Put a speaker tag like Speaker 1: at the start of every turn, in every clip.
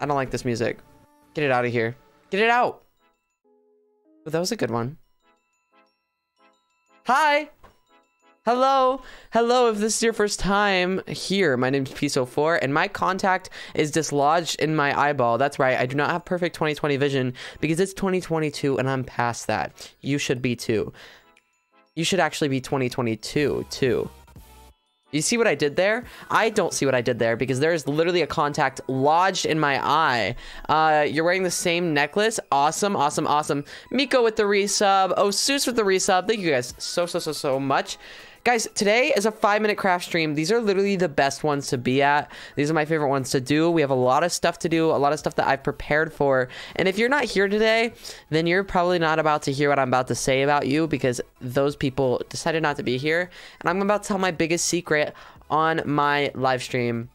Speaker 1: I don't like this music. Get it out of here. Get it out. Oh, that was a good one. Hi. Hello. Hello. If this is your first time here, my name is Piso4 and my contact is dislodged in my eyeball. That's right. I do not have perfect 2020 vision because it's 2022 and I'm past that. You should be too. You should actually be 2022 too. You see what I did there? I don't see what I did there because there is literally a contact lodged in my eye. Uh, you're wearing the same necklace. Awesome, awesome, awesome. Miko with the resub. Oh, Seuss with the resub. Thank you guys so, so, so, so much. Guys, today is a five minute craft stream. These are literally the best ones to be at. These are my favorite ones to do. We have a lot of stuff to do, a lot of stuff that I've prepared for. And if you're not here today, then you're probably not about to hear what I'm about to say about you because those people decided not to be here. And I'm about to tell my biggest secret on my live stream.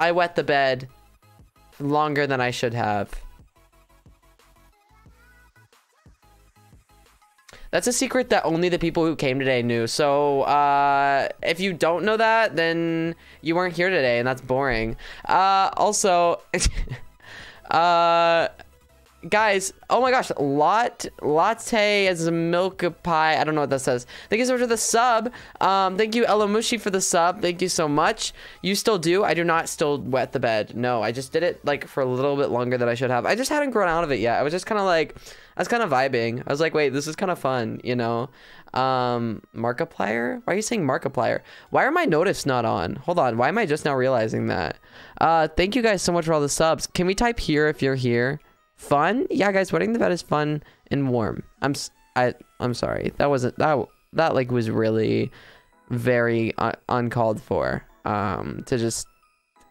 Speaker 1: I wet the bed longer than I should have. That's a secret that only the people who came today knew. So uh, if you don't know that, then you weren't here today, and that's boring. Uh, also, uh, guys, oh my gosh, lot latte as a milk pie. I don't know what that says. Thank you so much for the sub. Um, thank you Elamushi for the sub. Thank you so much. You still do? I do not still wet the bed. No, I just did it like for a little bit longer than I should have. I just hadn't grown out of it yet. I was just kind of like, I was kind of vibing. I was like, wait, this is kind of fun, you know? Um, Markiplier? Why are you saying Markiplier? Why are my notice not on? Hold on. Why am I just now realizing that? Uh, thank you guys so much for all the subs. Can we type here if you're here? Fun? Yeah, guys, wetting the bed is fun and warm. I'm I I'm sorry. That wasn't that that like was really very un uncalled for. Um, to just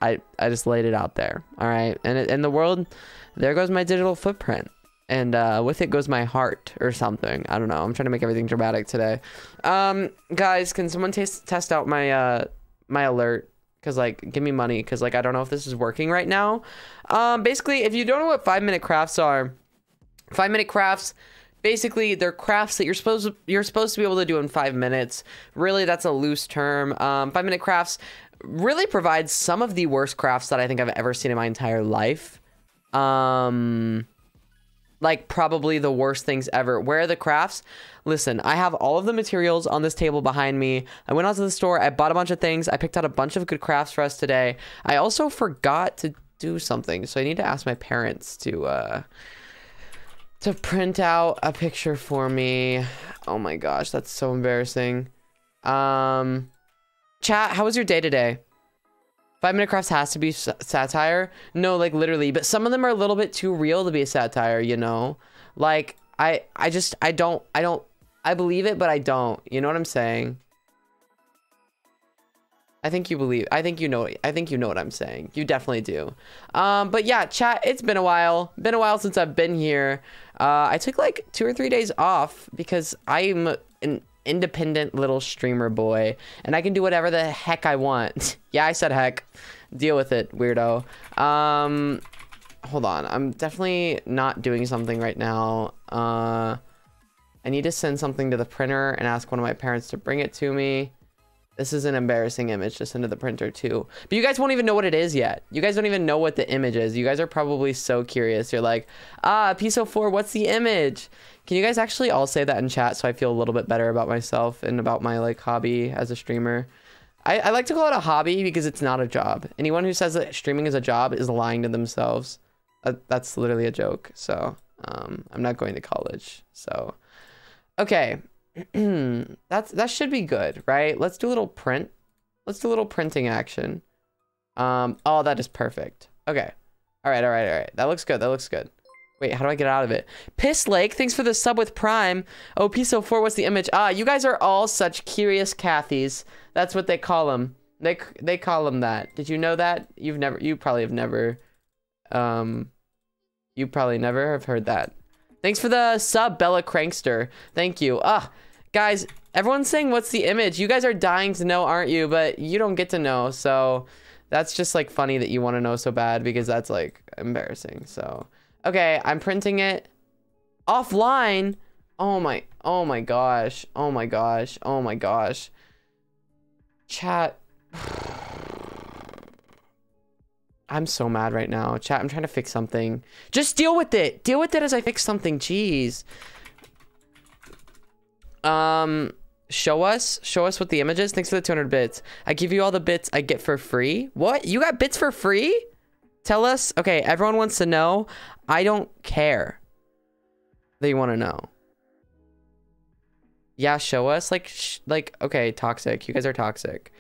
Speaker 1: I I just laid it out there. All right, and in the world, there goes my digital footprint and uh, with it goes my heart or something. I don't know. I'm trying to make everything dramatic today. Um, guys, can someone test test out my uh my alert? Cause like, give me money. Cause like, I don't know if this is working right now. Um, basically, if you don't know what five minute crafts are, five minute crafts. Basically, they're crafts that you're supposed to, you're supposed to be able to do in five minutes. Really, that's a loose term. Um, five minute crafts really provides some of the worst crafts that I think I've ever seen in my entire life. Um, like probably the worst things ever. Where are the crafts? Listen, I have all of the materials on this table behind me. I went out to the store, I bought a bunch of things, I picked out a bunch of good crafts for us today. I also forgot to do something, so I need to ask my parents to uh to print out a picture for me. Oh my gosh, that's so embarrassing. Um chat, how was your day today? Five Minute Crafts has to be satire. No, like literally, but some of them are a little bit too real to be a satire, you know? Like, I, I just, I don't, I don't, I believe it, but I don't. You know what I'm saying? I think you believe, I think you know, I think you know what I'm saying. You definitely do. Um, but yeah, chat, it's been a while. Been a while since I've been here. Uh, I took like two or three days off because I'm an independent little streamer boy and I can do whatever the heck I want. yeah, I said heck. Deal with it, weirdo. Um, hold on. I'm definitely not doing something right now. Uh, I need to send something to the printer and ask one of my parents to bring it to me. This is an embarrassing image to send to the printer too. But you guys won't even know what it is yet. You guys don't even know what the image is. You guys are probably so curious. You're like, ah, Piso4, what's the image? Can you guys actually all say that in chat so I feel a little bit better about myself and about my like hobby as a streamer? I, I like to call it a hobby because it's not a job. Anyone who says that streaming is a job is lying to themselves. Uh, that's literally a joke. So um, I'm not going to college. So okay, that's that should be good, right? Let's do a little print. Let's do a little printing action. Um, oh, that is perfect. Okay. All right, all right, all right. That looks good. That looks good. Wait, how do I get out of it? Piss Lake, thanks for the sub with Prime. Oh, Piso 4, what's the image? Ah, you guys are all such curious Cathys. That's what they call them. They they call them that. Did you know that? You've never, you probably have never, um, you probably never have heard that. Thanks for the sub, Bella Crankster. Thank you. Ah, guys, everyone's saying what's the image? You guys are dying to know, aren't you? But you don't get to know, so that's just like funny that you want to know so bad because that's like embarrassing. So. Okay, I'm printing it offline. Oh my, oh my gosh. Oh my gosh. Oh my gosh. Chat. I'm so mad right now. Chat, I'm trying to fix something. Just deal with it. Deal with it as I fix something. Jeez. Um, show us. Show us what the image is. Thanks for the 200 bits. I give you all the bits I get for free. What? You got bits for free? Tell us. Okay, everyone wants to know. I don't care. They want to know. Yeah, show us. Like, like, okay, toxic. You guys are toxic.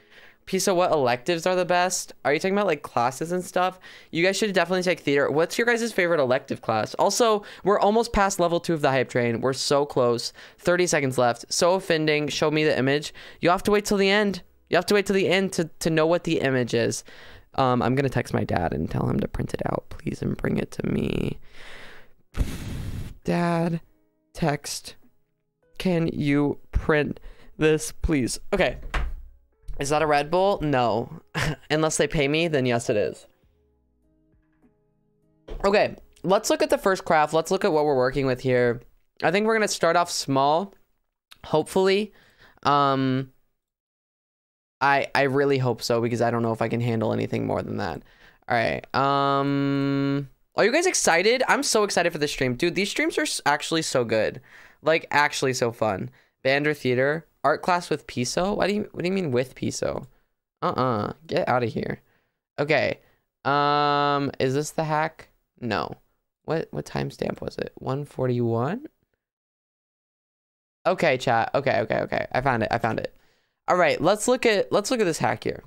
Speaker 1: Pisa, what electives are the best? Are you talking about like classes and stuff? You guys should definitely take theater. What's your guys' favorite elective class? Also, we're almost past level two of the hype train. We're so close. 30 seconds left. So offending. Show me the image. You have to wait till the end. You have to wait till the end to, to know what the image is. Um, I'm going to text my dad and tell him to print it out, please, and bring it to me. Dad, text. Can you print this, please? Okay. Is that a Red Bull? No. Unless they pay me, then yes, it is. Okay, let's look at the first craft. Let's look at what we're working with here. I think we're going to start off small, hopefully. Um, I I really hope so because I don't know if I can handle anything more than that. All right. Um, are you guys excited? I'm so excited for this stream. Dude, these streams are actually so good. Like, actually so fun. Band or theater? Art class with Piso? What do you what do you mean with Piso? Uh-uh. Get out of here. Okay. Um, is this the hack? No. What what timestamp was it? 141? Okay, chat. Okay, okay, okay. I found it. I found it. All right, let's look at let's look at this hack here.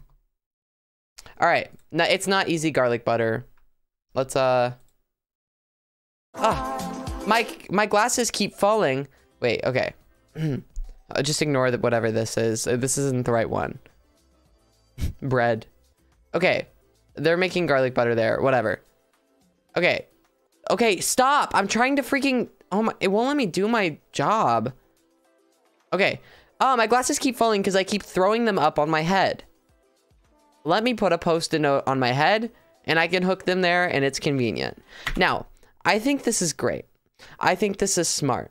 Speaker 1: All right. Now it's not easy garlic butter. Let's uh Ah. My my glasses keep falling. Wait, okay. Uh, just ignore that whatever this is. Uh, this isn't the right one. Bread. Okay. They're making garlic butter there. Whatever. Okay. Okay, stop. I'm trying to freaking... Oh my... It won't let me do my job. Okay. Oh, my glasses keep falling because I keep throwing them up on my head. Let me put a post-it note on my head and I can hook them there and it's convenient. Now, I think this is great. I think this is smart.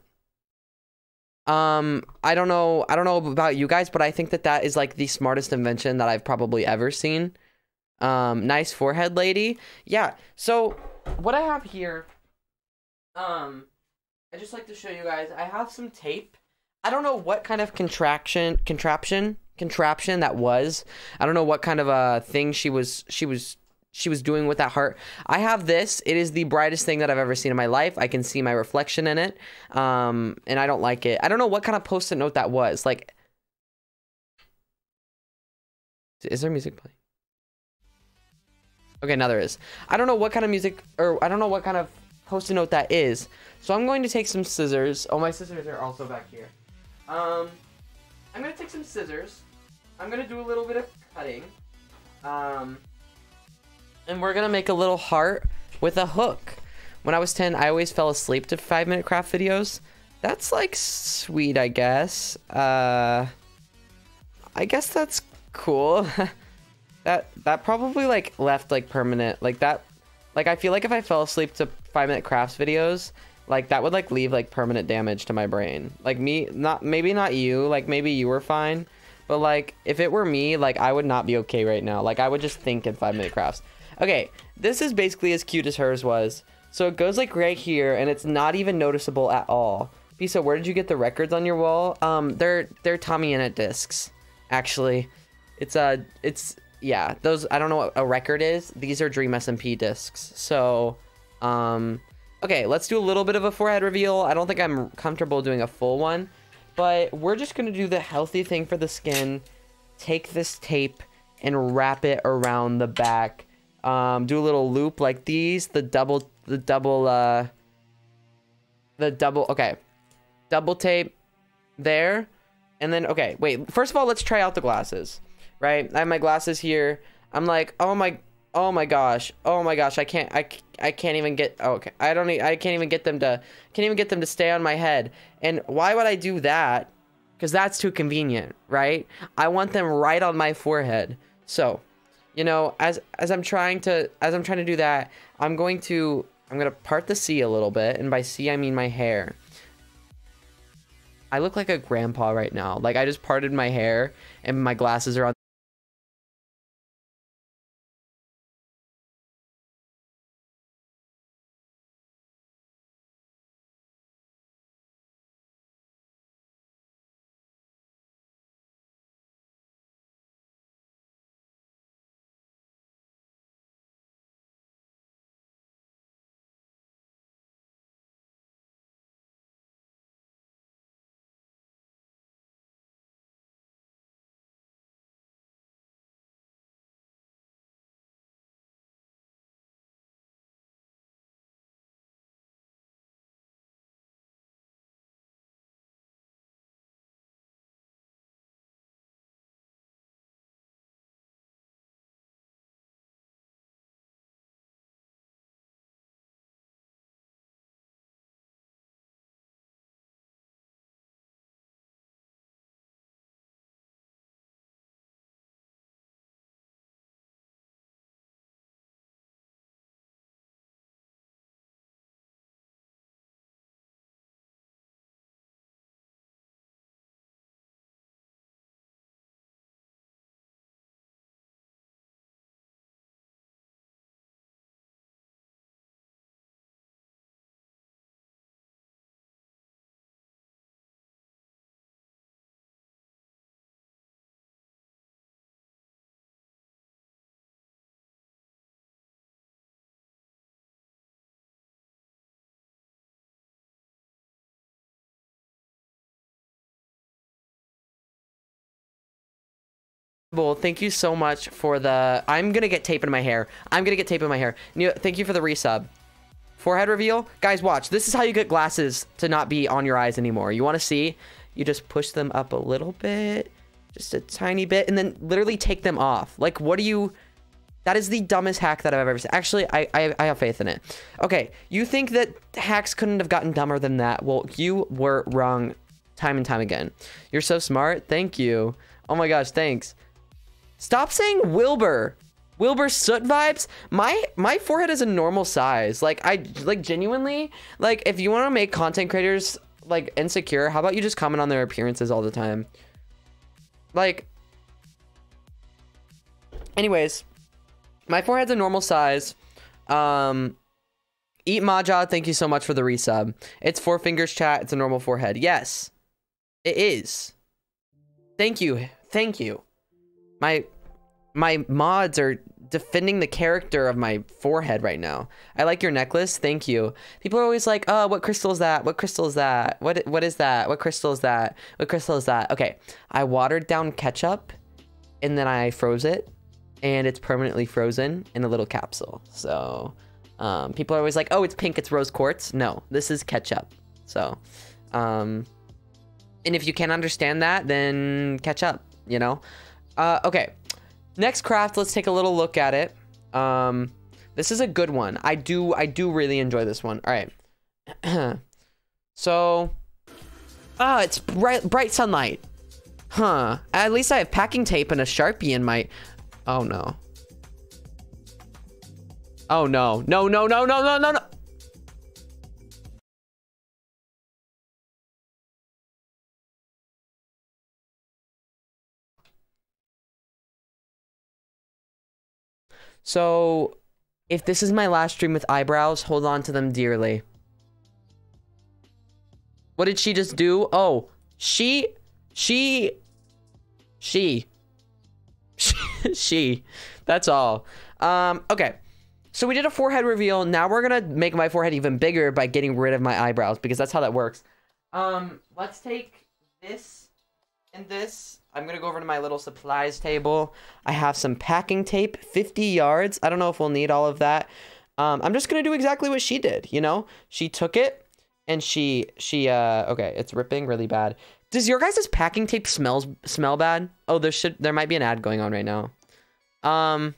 Speaker 1: Um, I don't know. I don't know about you guys, but I think that that is like the smartest invention that I've probably ever seen. Um, nice forehead lady. Yeah. So what I have here, um, I just like to show you guys. I have some tape. I don't know what kind of contraction, contraption, contraption that was. I don't know what kind of a thing she was. She was she was doing with that heart. I have this. It is the brightest thing that I've ever seen in my life. I can see my reflection in it. Um, and I don't like it. I don't know what kind of post-it note that was. Like, is there music playing? Okay, now there is. I don't know what kind of music, or I don't know what kind of post-it note that is. So I'm going to take some scissors. Oh, my scissors are also back here. Um, I'm going to take some scissors. I'm going to do a little bit of cutting. Um, and we're gonna make a little heart with a hook. When I was 10, I always fell asleep to five minute craft videos. That's like sweet, I guess. Uh, I guess that's cool. that that probably like left like permanent like that. Like I feel like if I fell asleep to five minute crafts videos, like that would like leave like permanent damage to my brain. Like me, not maybe not you. Like maybe you were fine, but like if it were me, like I would not be okay right now. Like I would just think in five minute crafts. Okay, this is basically as cute as hers was. So it goes like right here, and it's not even noticeable at all. Pisa, where did you get the records on your wall? Um, they're they're Tommy Innit discs, actually. It's uh, it's yeah. Those I don't know what a record is. These are Dream SMP discs. So, um, okay, let's do a little bit of a forehead reveal. I don't think I'm comfortable doing a full one, but we're just gonna do the healthy thing for the skin. Take this tape and wrap it around the back um, do a little loop like these, the double, the double, uh, the double, okay, double tape there. And then, okay, wait, first of all, let's try out the glasses, right? I have my glasses here. I'm like, oh my, oh my gosh, oh my gosh, I can't, I, I can't even get, oh, okay, I don't, I can't even get them to, can't even get them to stay on my head. And why would I do that? Because that's too convenient, right? I want them right on my forehead. So, you know, as as I'm trying to as I'm trying to do that, I'm going to I'm gonna part the sea a little bit, and by sea I mean my hair. I look like a grandpa right now. Like I just parted my hair, and my glasses are on Thank you so much for the. I'm gonna get tape in my hair. I'm gonna get tape in my hair. Thank you for the resub. Forehead reveal, guys. Watch. This is how you get glasses to not be on your eyes anymore. You want to see? You just push them up a little bit, just a tiny bit, and then literally take them off. Like, what do you? That is the dumbest hack that I've ever seen. Actually, I, I, I have faith in it. Okay, you think that hacks couldn't have gotten dumber than that? Well, you were wrong time and time again. You're so smart. Thank you. Oh my gosh, thanks. Stop saying Wilbur. Wilbur soot vibes. My my forehead is a normal size. Like I like genuinely like if you want to make content creators like insecure, how about you just comment on their appearances all the time? Like anyways, my forehead's a normal size. Um Eat Maja, thank you so much for the resub. It's four fingers chat, it's a normal forehead. Yes. It is. Thank you. Thank you. My my mods are defending the character of my forehead right now. I like your necklace. Thank you. People are always like, "Oh, what crystal is that? What crystal is that? What what is that? What crystal is that? What crystal is that?" Okay. I watered down ketchup and then I froze it and it's permanently frozen in a little capsule. So, um, people are always like, "Oh, it's pink, it's rose quartz." No, this is ketchup. So, um and if you can't understand that, then catch up, you know? Uh, okay. Next craft, let's take a little look at it. Um, this is a good one. I do, I do really enjoy this one. All right. so, ah, it's bright, bright sunlight. Huh. At least I have packing tape and a Sharpie in my, oh no. Oh no. No, no, no, no, no, no, no. So, if this is my last stream with eyebrows, hold on to them dearly. What did she just do? Oh, she, she, she, she. That's all. Um, okay. So we did a forehead reveal. Now we're gonna make my forehead even bigger by getting rid of my eyebrows because that's how that works. Um, let's take this and this I'm gonna go over to my little supplies table. I have some packing tape, 50 yards. I don't know if we'll need all of that. Um, I'm just gonna do exactly what she did. You know, she took it and she she uh okay, it's ripping really bad. Does your guys' packing tape smells smell bad? Oh, there should there might be an ad going on right now. Um.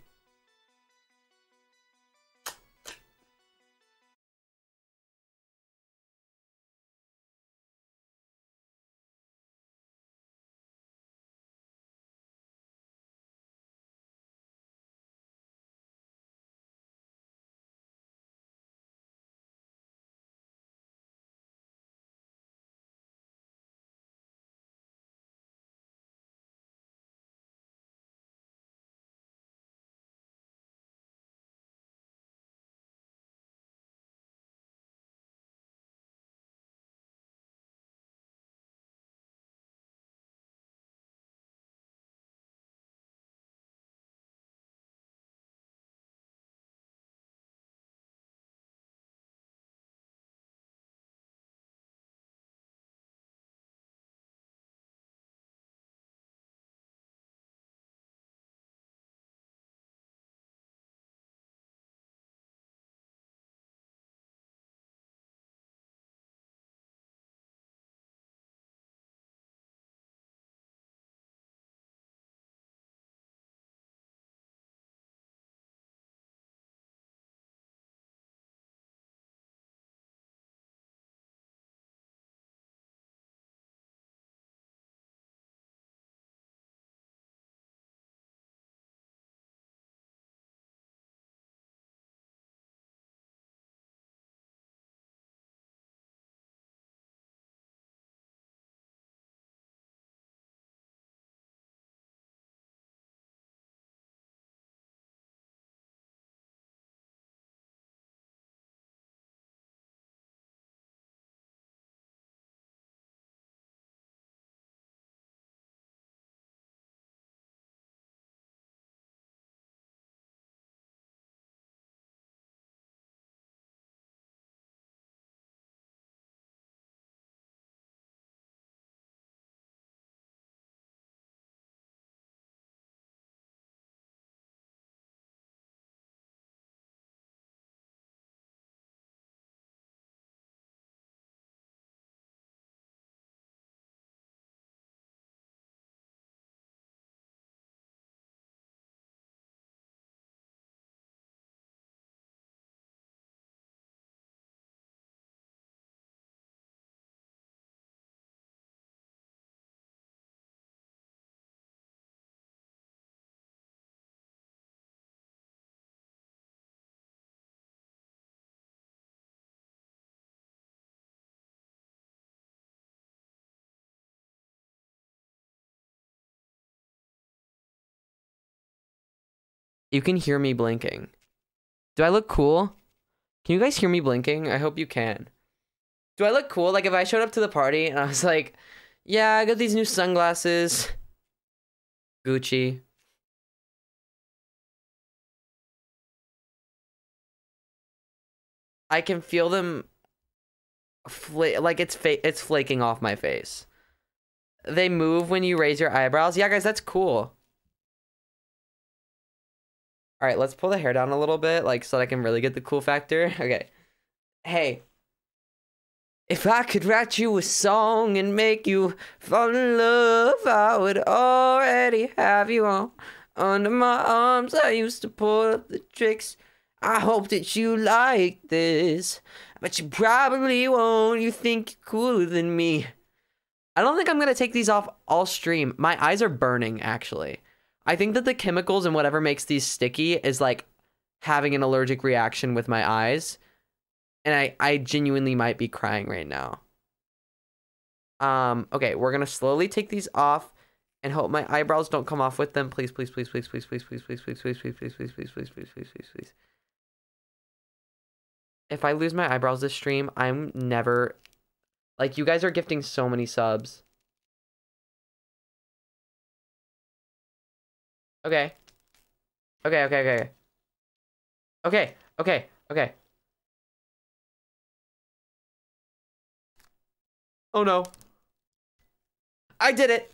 Speaker 1: You can hear me blinking. Do I look cool? Can you guys hear me blinking? I hope you can. Do I look cool? Like if I showed up to the party and I was like, yeah, I got these new sunglasses. Gucci. I can feel them fla- like it's fa- it's flaking off my face. They move when you raise your eyebrows. Yeah, guys, that's cool. All right, let's pull the hair down a little bit, like so that I can really get the cool factor. Okay. Hey. If I could write you a song and make you fall in love, I would already have you on under my arms. I used to pull up the tricks. I hope that you like this, but you probably won't. You think you're cooler than me. I don't think I'm gonna take these off all stream. My eyes are burning, actually. I think that the chemicals and whatever makes these sticky is like having an allergic reaction with my eyes. And I, I genuinely might be crying right now. Um, okay, we're gonna slowly take these off and hope my eyebrows don't come off with them. Please, please, please, please, please, please, please, please, please, please, please, please, please, please, please, please, please, please, please. If I lose my eyebrows this stream, I'm never like you guys are gifting so many subs. Okay. Okay, okay, okay. Okay, okay, okay. Oh no. I did it.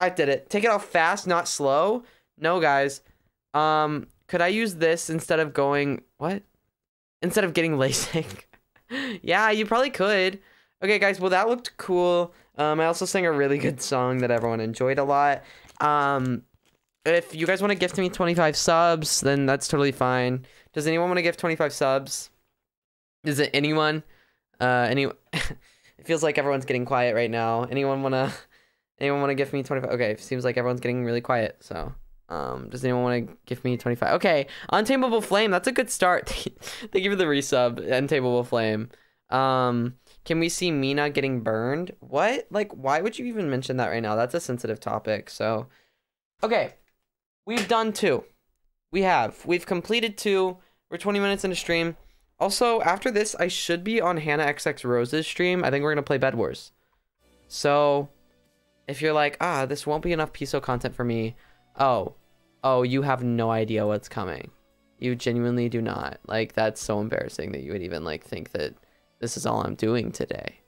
Speaker 1: I did it. Take it off fast, not slow. No, guys. Um, could I use this instead of going what? Instead of getting LASIK? yeah, you probably could. Okay, guys. Well, that looked cool. Um, I also sang a really good song that everyone enjoyed a lot. Um, if you guys want to gift me 25 subs, then that's totally fine. Does anyone want to give 25 subs? Is it anyone? Uh, any? it feels like everyone's getting quiet right now. Anyone wanna? Anyone want to give me 25? Okay, it seems like everyone's getting really quiet. So, um, does anyone want to give me 25? Okay, Untamable Flame. That's a good start. Thank you for the resub, Untamable Flame. Um, can we see Mina getting burned? What? Like, why would you even mention that right now? That's a sensitive topic. So, okay, we've done two. We have. We've completed two. We're 20 minutes into stream. Also, after this, I should be on Hannah XX Rose's stream. I think we're gonna play Bed Wars. So, if you're like, ah, this won't be enough PISO content for me, oh, oh, you have no idea what's coming. You genuinely do not. Like, that's so embarrassing that you would even like think that this is all I'm doing today.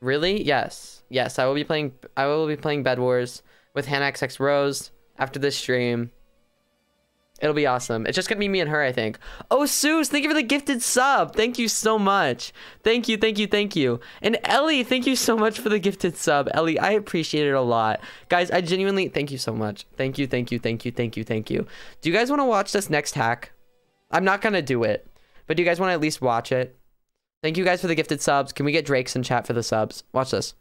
Speaker 1: Really? Yes. Yes, I will be playing I will be playing Bed Wars with Hannah Rose after this stream. It'll be awesome. It's just gonna be me and her, I think. Oh, Suze, thank you for the gifted sub. Thank you so much. Thank you, thank you, thank you. And Ellie, thank you so much for the gifted sub. Ellie, I appreciate it a lot. Guys, I genuinely thank you so much. Thank you, thank you, thank you, thank you, thank you. Do you guys want to watch this next hack? I'm not gonna do it, but do you guys want to at least watch it? Thank you guys for the gifted subs. Can we get Drake's in chat for the subs? Watch this.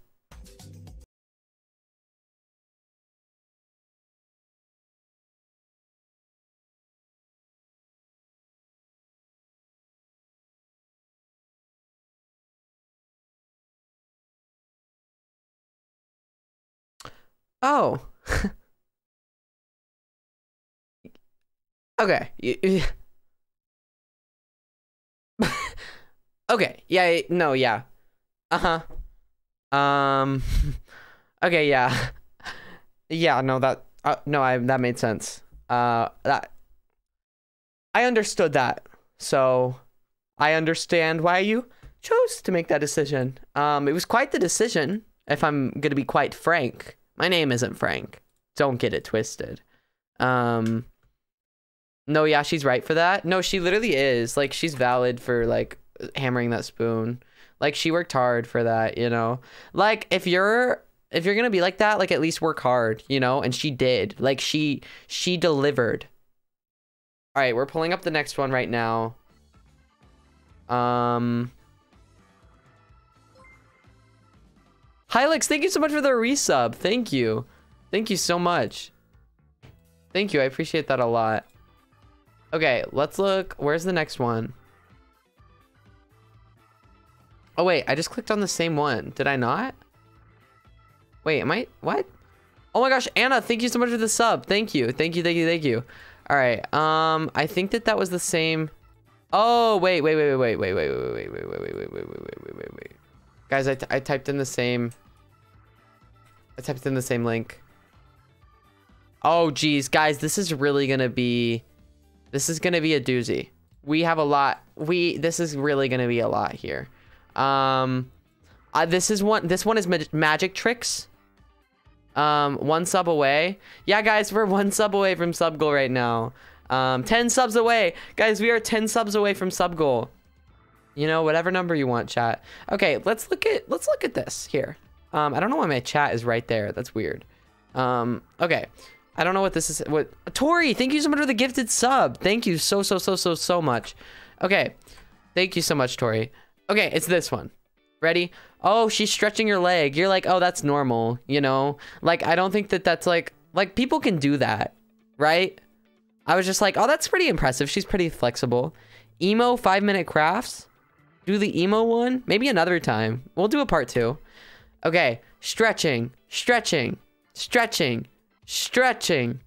Speaker 1: Oh. okay. okay. Yeah. No. Yeah. Uh huh. Um. okay. Yeah. yeah. No. That. Uh, no. I. That made sense. Uh. That. I understood that. So, I understand why you chose to make that decision. Um. It was quite the decision, if I'm gonna be quite frank. My name isn't Frank. Don't get it twisted. Um No, yeah, she's right for that. No, she literally is. Like she's valid for like hammering that spoon. Like she worked hard for that, you know. Like if you're if you're going to be like that, like at least work hard, you know? And she did. Like she she delivered. All right, we're pulling up the next one right now. Um Hylix, thank you so much for the resub. Thank you. Thank you so much. Thank you. I appreciate that a lot. Okay, let's look. Where's the next one? Oh, wait. I just clicked on the same one. Did I not? Wait, am I what? Oh my gosh, Anna, thank you so much for the sub. Thank you, thank you, thank you, thank you. All right, um, I think that that was the same. Oh wait, wait, wait, wait, wait, wait, wait, wait, wait, wait, wait, wait, wait, wait, wait, wait, wait, wait. Guys, I, I typed in the same. I typed in the same link. Oh geez, guys, this is really gonna be. This is gonna be a doozy. We have a lot. We this is really gonna be a lot here. Um, uh, this is one. This one is ma magic tricks. Um, one sub away. Yeah, guys, we're one sub away from sub goal right now. Um, 10 subs away. Guys, we are 10 subs away from sub goal. You know, whatever number you want, chat. Okay, let's look at let's look at this here. Um, I don't know why my chat is right there. That's weird. Um, okay. I don't know what this is. What Tori, thank you so much for the gifted sub. Thank you so so so so so much. Okay. Thank you so much, Tori. Okay, it's this one. Ready? Oh, she's stretching her leg. You're like, "Oh, that's normal," you know? Like I don't think that that's like like people can do that, right? I was just like, "Oh, that's pretty impressive. She's pretty flexible." Emo 5-minute crafts? Do the emo one? Maybe another time. We'll do a part 2. Okay, stretching, stretching, stretching, stretching.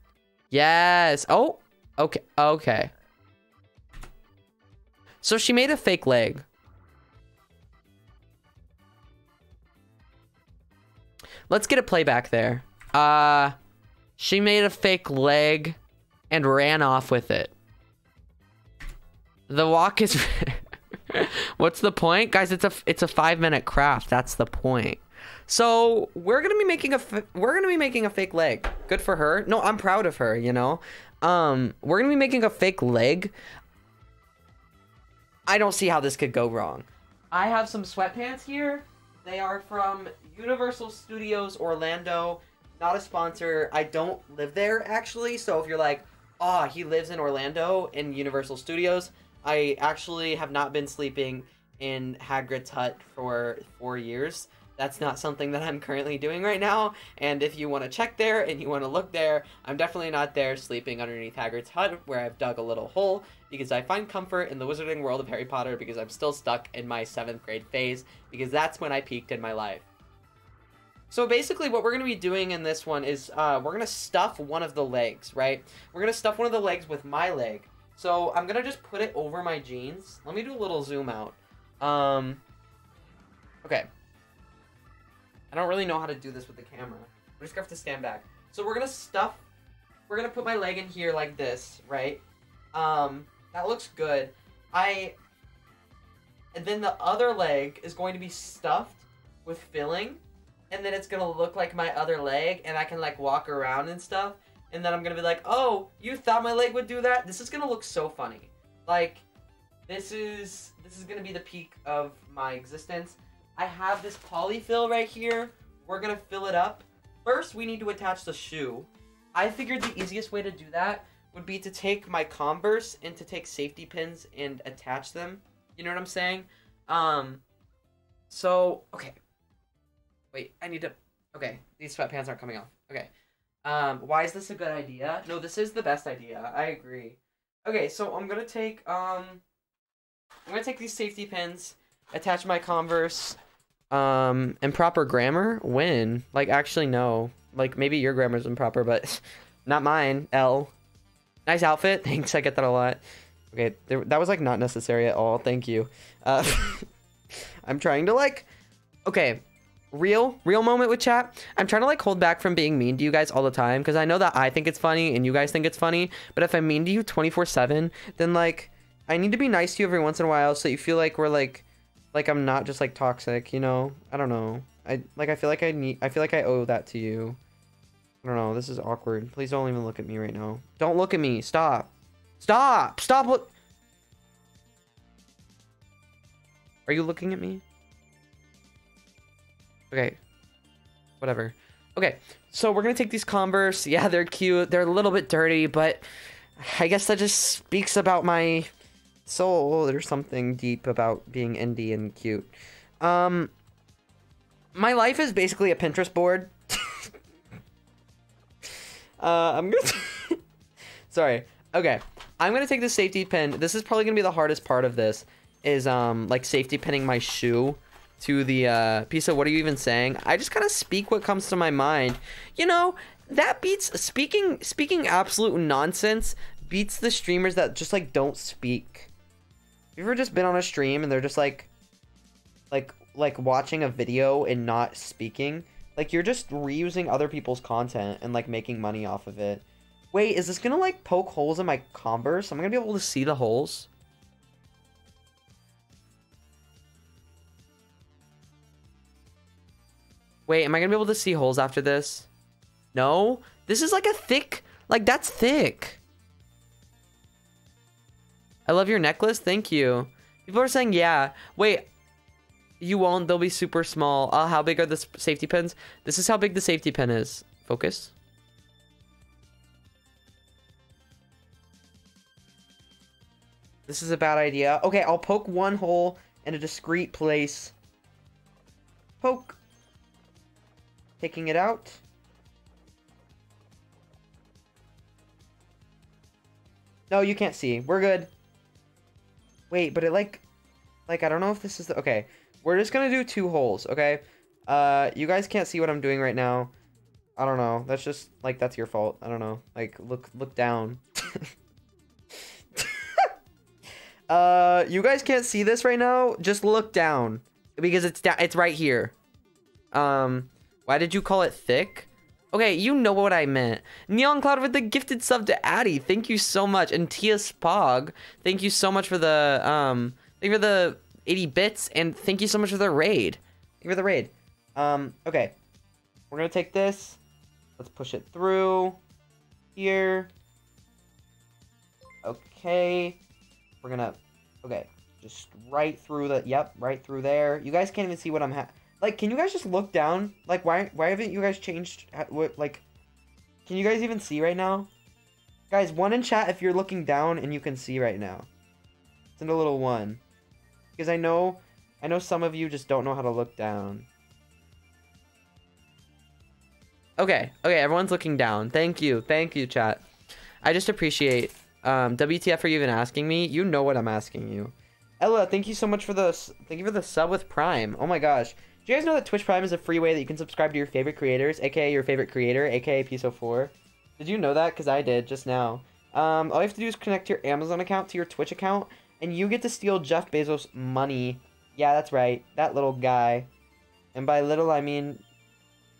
Speaker 1: Yes. Oh, okay, okay. So she made a fake leg. Let's get a playback there. Uh, she made a fake leg and ran off with it. The walk is... What's the point? Guys, it's a it's a 5 minute craft. That's the point. So, we're to be making a we're to be making a fake leg. Good for her. No, I'm proud of her, you know. Um, we're to be making a fake leg. I don't see how this could go wrong. I have some sweatpants here. They are from Universal Studios Orlando. Not a sponsor. I don't live there actually. So if you're like, "Ah, oh, he lives in Orlando in Universal Studios," I actually have not been sleeping in Hagrid's hut for 4 years. That's not something that I'm currently doing right now. And if you want to check there and you want to look there, I'm definitely not there sleeping underneath Hagrid's hut where I've dug a little hole because I find comfort in the wizarding world of Harry Potter because I'm still stuck in my seventh grade phase because that's when I peaked in my life. So basically what we're going to be doing in this one is uh, we're going to stuff one of the legs, right? We're going to stuff one of the legs with my leg. So I'm going to just put it over my jeans. Let me do a little zoom out. Um, okay. I don't really know how to do this with the camera. We're just to have to stand back. So we're to stuff, we're to put my leg in here like this, right? Um, that looks good. I, and then the other leg is going to be stuffed with filling and then it's gonna look like my other leg and I can like walk around and stuff and then I'm gonna be like oh you thought my leg would do that this is gonna look so funny like this is this is gonna be the peak of my existence I have this polyfill right here we're gonna fill it up first we need to attach the shoe I figured the easiest way to do that would be to take my Converse and to take safety pins and attach them you know what I'm saying um so okay Wait, I need to... Okay, these sweatpants aren't coming off. Okay. Um, why is this a good idea? No, this is the best idea. I agree. Okay, so I'm gonna take, um... I'm gonna take these safety pins, attach my Converse, um, improper grammar? When? Like, actually, no. Like, maybe your grammar's improper, but not mine. L. Nice outfit. Thanks, I get that a lot. Okay, there, that was, like, not necessary at all. Thank you. Uh, I'm trying to, like... Okay, real real moment with chat i'm trying to like hold back from being mean to you guys all the time because i know that i think it's funny and you guys think it's funny but if i'm mean to you 24 7 then like i need to be nice to you every once in a while so you feel like we're like like i'm not just like toxic you know? I don't know. I like i feel like i need i feel like i owe that to you. I don't know. This is awkward. Please don't even look at me right now. Don't look at me. Stop. Stop. Stop look are you looking at me? Okay. Whatever. Okay, so we're gonna take these Converse. Yeah, they're cute. They're a little bit dirty, but I guess that just speaks about my soul. There's something deep about being indie and cute. Um, my life is basically a Pinterest board. uh, I'm gonna. Sorry. Okay, I'm gonna take the safety pin. This is probably gonna be the hardest part of this. Is um like safety pinning my shoe to the uh, piece of what are you even saying? I just kind of speak what comes to my mind. You know, that beats speaking speaking absolute nonsense beats the streamers that just like don't speak. You ever just been on a stream and they're just like like like watching a video and not speaking? Like you're just reusing other people's content and like making money off of it. Wait, is this gonna like poke holes in my Converse? I'm gonna be able to see the holes. Wait, am I gonna be able to see holes after this? No? This is like a thick, like that's thick. I love your necklace, thank you. People are saying yeah. Wait, you won't, they'll be super small. Uh, how big are the safety pins? This is how big the safety pin is. Focus. This is a bad idea. Okay, I'll poke one hole in a discreet place. Poke. Taking it out. No, you can't see. We're good. Wait, but it like... Like, I don't know if this is the... Okay. We're just gonna do two holes, okay? Uh, you guys can't see what I'm doing right now. I don't know. That's just, like, that's your fault. I don't know. Like, look, look down. uh, you guys can't see this right now? Just look down. Because it's down, it's right here. Um, why did you call it thick? Okay, you know what I meant. Neon Cloud with the gifted sub to Addy. Thank you so much. And Tia Spog, thank you so much for the um thank you for the 80 bits and thank you so much for the raid. Thank you for the raid. Um, okay. We're gonna take this. Let's push it through here. Okay. We're gonna okay. Just right through the yep, right through there. You guys can't even see what I'm ha like, can you guys just look down? Like, why why haven't you guys changed? What like? Can you guys even see right now? Guys, one in chat if you're looking down and you can see right now. Send a little one, because I know I know some of you just don't know how to look down. Okay, okay, everyone's looking down. Thank you, thank you, chat. I just appreciate um, WTF for even asking me. You know what I'm asking you. Ella, thank you so much for the thank you for the sub with Prime. Oh my gosh. Do you guys know that Twitch Prime is a free way that you can subscribe to your favorite creators, aka your favorite creator, aka Piso4? Did you know that? Because I did just now. Um, all you have to do is connect your Amazon account to your Twitch account, and you get to steal Jeff Bezos' money. Yeah, that's right. That little guy. And by little, I mean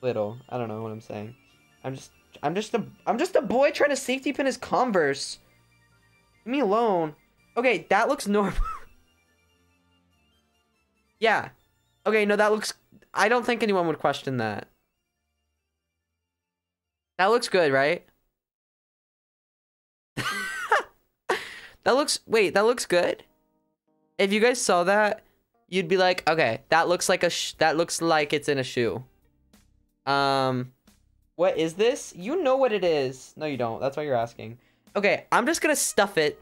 Speaker 1: little. I don't know what I'm saying. I'm just, I'm just a, I'm just a boy trying to safety pin his Converse. Leave me alone. Okay, that looks normal. yeah, Okay, no, that looks... I don't think anyone would question that. That looks good, right? that looks... Wait, that looks good? If you guys saw that, you'd be like, okay, that looks like a... that looks like it's in a shoe. Um... What is this? You know what it is. No, you don't. That's why you're asking. Okay, I'm just gonna stuff it.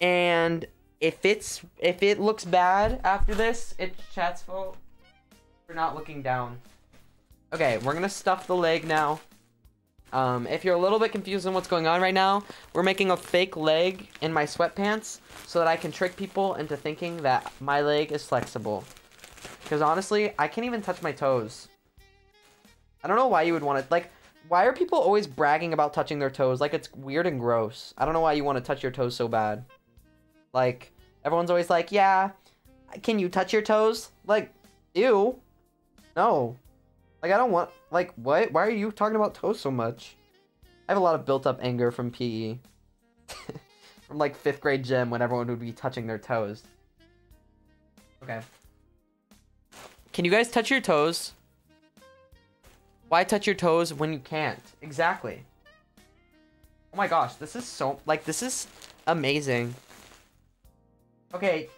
Speaker 1: And if it's if it looks bad after this, it's chat's fault for not looking down. Okay, we're gonna stuff the leg now. Um, if you're a little bit confused on what's going on right now, we're making a fake leg in my sweatpants so that I can trick people into thinking that my leg is flexible. Because honestly, I can't even touch my toes. I don't know why you would want to, like, why are people always bragging about touching their toes? Like, it's weird and gross. I don't know why you want to touch your toes so bad. Like, everyone's always like, yeah, can you touch your toes? Like, ew. No. Like, I don't want, like, what? Why are you talking about toes so much? I have a lot of built up anger from PE. from, like, fifth grade gym when everyone would be touching their toes. Okay. Can you guys touch your toes? Why touch your toes when you can't? Exactly. Oh my gosh, this is so, like, this is amazing. Okay.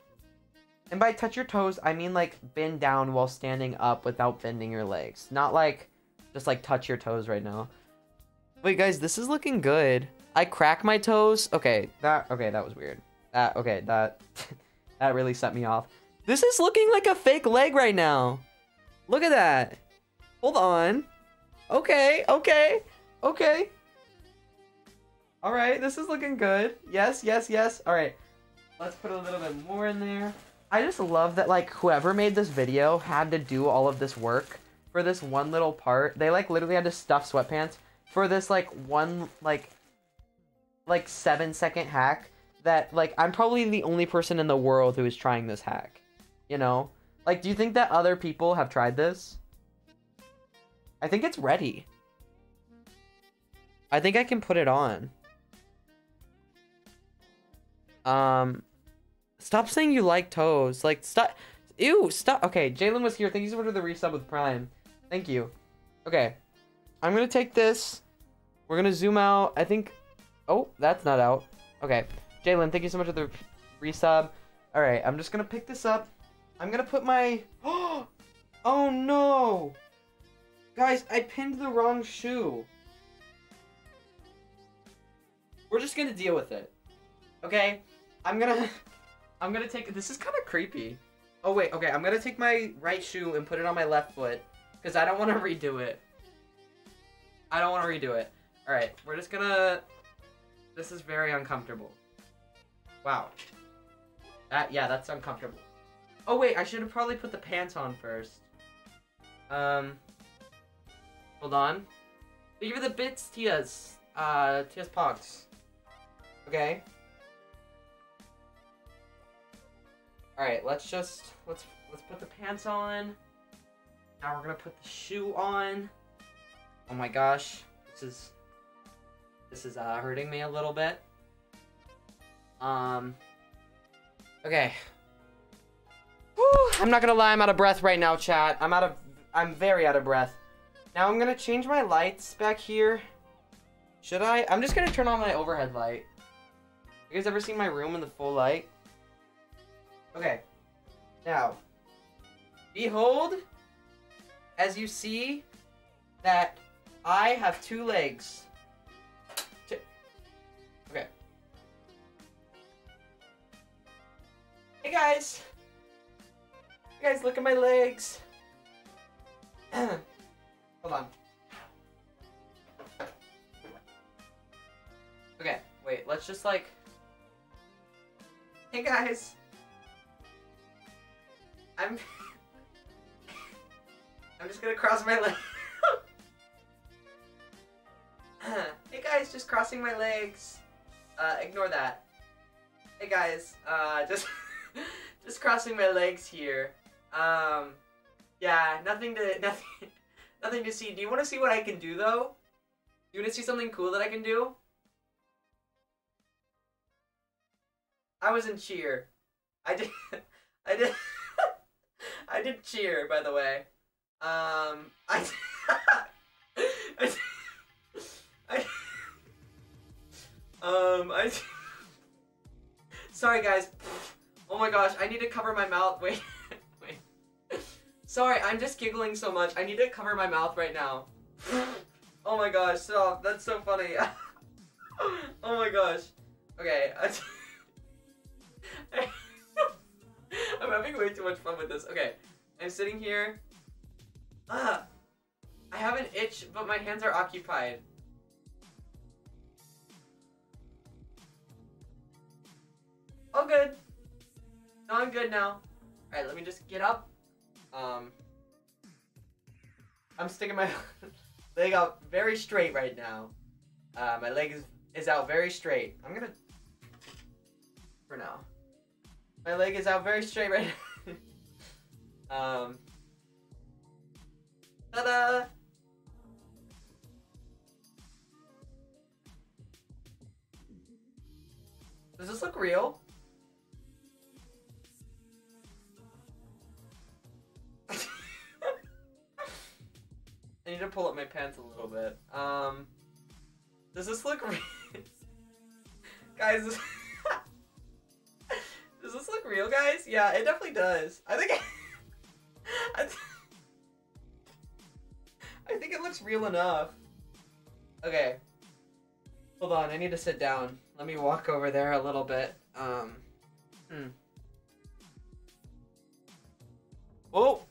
Speaker 1: And by touch your toes, I mean like bend down while standing up without bending your legs. Not like just like touch your toes right now. Wait, guys, this is looking good. I crack my toes. Okay, that okay, that was weird. That okay, that that really set me off. This is looking like a fake leg right now. Look at that. Hold on. Okay, okay, okay. All right, this is looking good. Yes, yes, yes. All right. Let's put a little bit more in there. I just love that like whoever made this video had to do all of this work for this one little part. They like literally had to stuff sweatpants for this like one like like seven second hack that like I'm probably the only person in the world who is trying this hack. You know? Like do you think that other people have tried this? I think it's ready. I think I can put it on. Um stop saying you like toes. Like stop Ew, stop. Okay, Jalen was here. Thank you so much for the resub with Prime. Thank you. Okay. I'm gonna take this. We're gonna zoom out. I think Oh, that's not out. Okay. Jalen, thank you so much for the resub. Alright, I'm just gonna pick this up. I'm gonna put my Oh no! Guys, I pinned the wrong shoe. We're just gonna deal with it. Okay? I'm gonna... I'm gonna take... This is kind of creepy. Oh, wait. Okay, I'm gonna take my right shoe and put it on my left foot. Because I don't want to redo it. I don't want to redo it. Alright, we're just gonna... This is very uncomfortable. Wow. That, yeah, that's uncomfortable. Oh, wait, I should have probably put the pants on first. Um... Hold on. For the bits, Tias. Uh, Tias Pogs. Okay. Alright, let's just let's let's put the pants on. Now we're gonna put the shoe on. Oh my gosh. This is this is uh hurting me a little bit. Um Okay. Whew, I'm not gonna lie, I'm out of breath right now, chat. I'm out of I'm very out of breath. Now I'm gonna change my lights back here. Should I? I'm just gonna turn on my overhead light. You guys ever seen my room in the full light? Okay. Now, behold, as you see, that I have two legs. Two. Okay. Hey guys! Hey guys, look at my legs! Hold on. Okay, wait, let's just like... Hey guys! I'm... I'm just gonna cross my leg. hey guys, just crossing my legs. Uh, ignore that. Hey guys, uh, just... just crossing my legs here. Um, yeah, nothing to... Nothing... Nothing to see. Do you want to see what I can do, though? Do you want to see something cool that I can do? I was in cheer. I did... I did... I did cheer, by the way. Um, I... I, I... Um, I... Sorry, guys. Oh my gosh, I need to cover my mouth. Wait. Wait. Sorry, I'm just giggling so much. I need to cover my mouth right now. oh my gosh, stop. That's so funny. oh my gosh. Okay. I'm having way too much fun with this. Okay. I'm sitting here. Ah. I have an itch, but my hands are occupied. Oh, good. No, I'm good now. Alright, let me just get up. Um, I'm sticking my leg out very straight right now. Uh, my leg is, is out very straight. I'm gonna, for now. My leg is out very straight right now. um, ta-da! Does this look real? I need to pull up my pants a little bit. Um, does this look real? guys, this does this look real, guys? Yeah, it definitely does. I think I, th I think it looks real enough. Okay. Hold on, I need to sit down. Let me walk over there a little bit. Um, hmm. Whoa!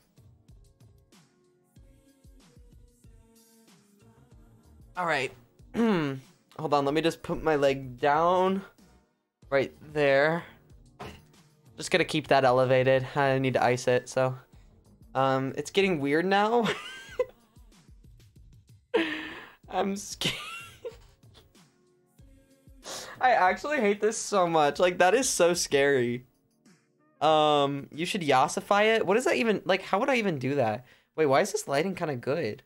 Speaker 1: All right. Hold on, let me just put my leg down right there. Just gonna keep that elevated. I need to ice it, so. Um, it's getting weird now. I'm scared. I actually hate this so much. Like, that is so scary. Um, you should Yasify it. What is that even? Like, how would I even do that? Wait, why is this lighting kind of good?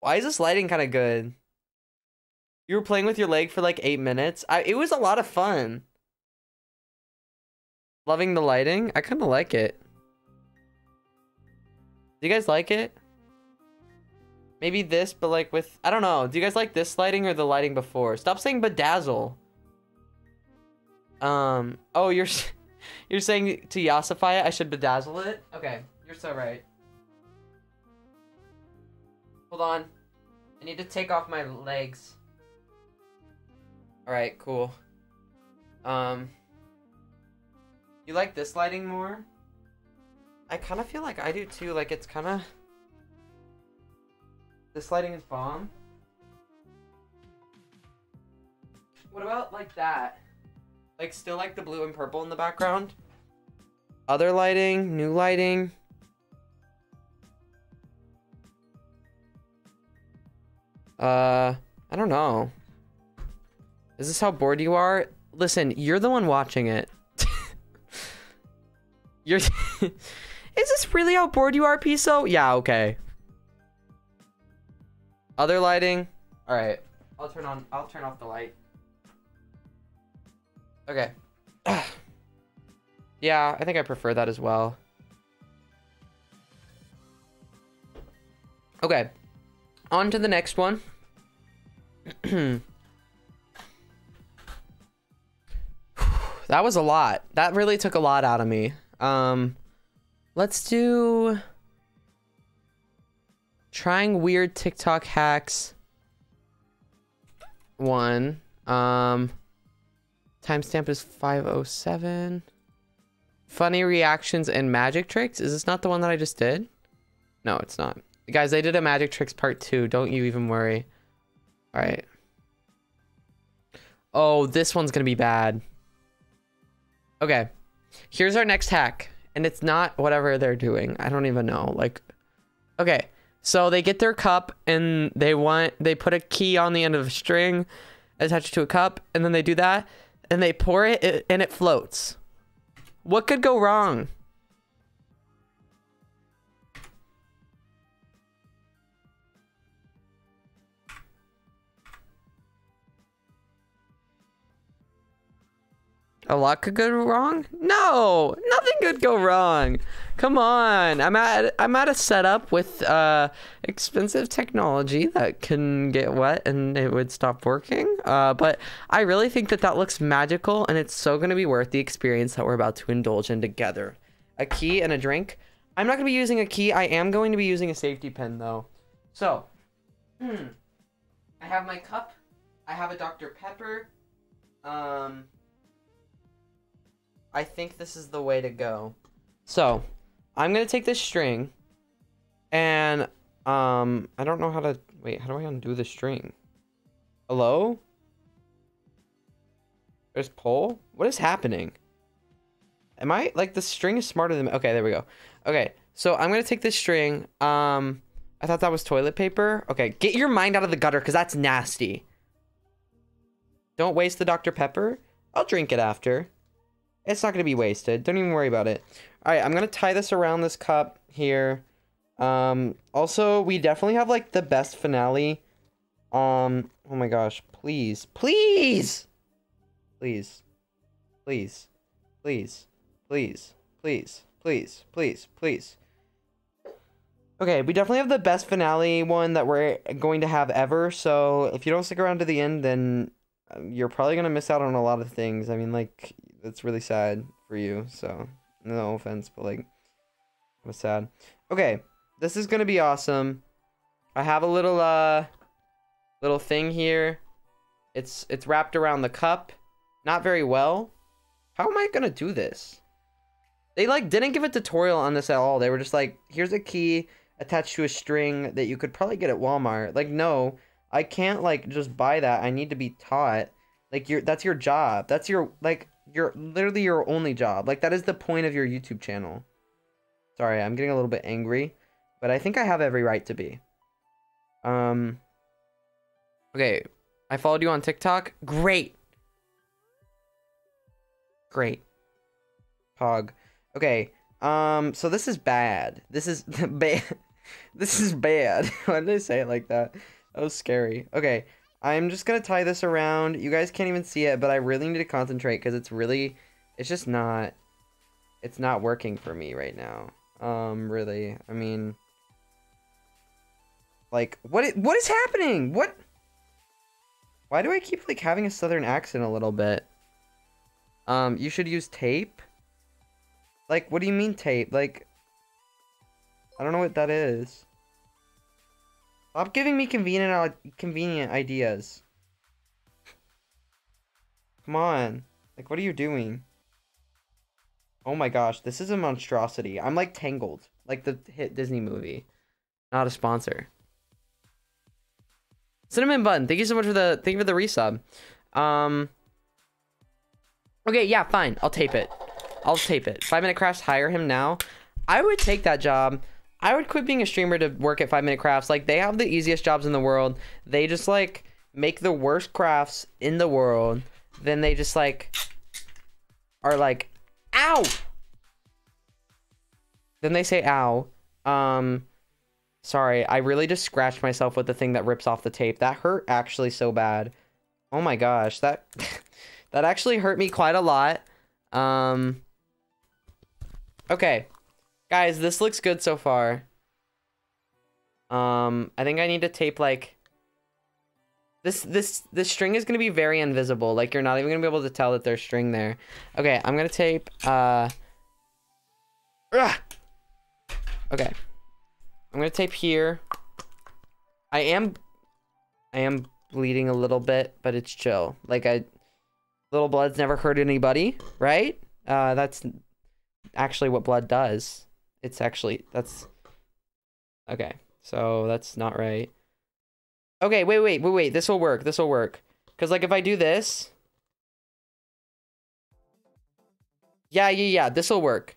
Speaker 1: Why is this lighting kind of good? You were playing with your leg for like eight minutes. I, it was a lot of fun. Loving the lighting. I kind of like it. Do you guys like it? Maybe this, but like with... I don't know. Do you guys like this lighting or the lighting before? Stop saying bedazzle. Um... Oh, you're... You're saying to Yasify it, I should bedazzle it? Okay. You're so right. Hold on. I need to take off my legs. Alright, cool. Um... You like this lighting more? I kind of feel like I do too. Like, it's kind of... This lighting is bomb. What about, like, that? Like, still like the blue and purple in the background? Other lighting? New lighting? Uh, I don't know. Is this how bored you are? Listen, you're the one watching it. you're... Is this really how bored you are, Piso? Yeah, okay. Other lighting? Alright. I'll turn on... I'll turn off the light. Okay. yeah, I think I prefer that as well. Okay. On to the next one. that was a lot. That really took a lot out of me. Um, let's do trying weird TikTok hacks. One. Um, timestamp is 507. Funny reactions and magic tricks. Is this not the one that I just did? No, it's not. Guys, I did a magic tricks part two. Don't you even worry. All right. Oh, this one's going to be bad. Okay. Here's our next hack. And it's not whatever they're doing. I don't even know. Like, okay. So they get their cup and they want, they put a key on the end of a string attached to a cup. And then they do that and they pour it and it floats. What could go wrong? A lot could go wrong? No, nothing could go wrong. Come on, I'm at I'm at a setup with uh, expensive technology that can get wet and it would stop working. Uh, but I really think that that looks magical and it's so going to be worth the experience that we're about to indulge in together. A key and a drink. I'm not going to be using a key. I am going to be using a safety pin though. So, hmm, I have my cup. I have a Dr Pepper. Um. I think this is the way to go. So, I'm going to take this string and um I don't know how to wait, how do I undo the string? Hello? There's pull? What is happening? Am I like the string is smarter than Okay, there we go. Okay. So, I'm going to take this string. Um I thought that was toilet paper. Okay, get your mind out of the gutter cuz that's nasty. Don't waste the Dr Pepper. I'll drink it after. It's not going to be wasted. Don't even worry about it. All right, I'm going to tie this around this cup here. Um, also, we definitely have, like, the best finale. Um, oh my gosh. Please. Please! Please. Please. Please. Please. Please. Please. Please. Please. Okay, we definitely have the best finale one that we're going to have ever. So if you don't stick around to the end, then um, you're probably going to miss out on a lot of things. I mean, like, that's really sad for you. So no offense, but like, it was sad. Okay, this is gonna be awesome. I have a little uh, little thing here. It's it's wrapped around the cup, not very well. How am I gonna do this? They like didn't give a tutorial on this at all. They were just like, here's a key attached to a string that you could probably get at Walmart. Like, no, I can't like just buy that. I need to be taught Like your that's your job. That's your like your literally your only job. Like that is the point of your YouTube channel. Sorry, I'm getting a little bit angry, but I think I have every right to be. Um Okay, I followed you on TikTok. Great. Great. Pog. Okay. Um so this is bad. This is bad. this is bad. Why did I say it like that? That was scary. Okay. I'm just gonna tie this around. You guys can't even see it, but I really need to concentrate because it's really, it's just not, it's not working for me right now. Um, really. I mean, like, what? What is happening? What? Why do I keep like having a southern accent a little bit? Um, you should use tape. Like, what do you mean tape? Like, I don't know what that is. Stop giving me convenient convenient ideas. Come on. Like, what are you doing? Oh my gosh, this is a monstrosity. I'm like Tangled, like the hit Disney movie. Not a sponsor. Cinnamon Bun, thank you so much for the thank you for the resub. Um Okay, yeah, fine. I'll tape it. I'll tape it. Five minute crafts, hire him now. I would take that job. I would quit being a streamer to work at Five Minute Crafts. Like they have the easiest jobs in the world. They just like make the worst crafts in the world. Then they just like are like, ow. Then they say ow. Um, sorry, I really just scratched myself with the thing that rips off the tape. That hurt actually so bad. Oh my gosh, that that actually hurt me quite a lot. Um, okay. Guys, this looks good so far. Um, I think I need to tape like this this this string is gonna be very invisible. Like you're not even gonna be able to tell that there's string there. Okay, I'm gonna tape uh ugh. Okay. I'm gonna tape here. I am I am bleeding a little bit, but it's chill. Like I little blood's never hurt anybody, right? Uh that's actually what blood does. It's actually, that's, okay. So that's not right. Okay, wait, wait, wait, wait. This will work. This will work. Because, like, if I do this. Yeah, yeah, yeah. This will work.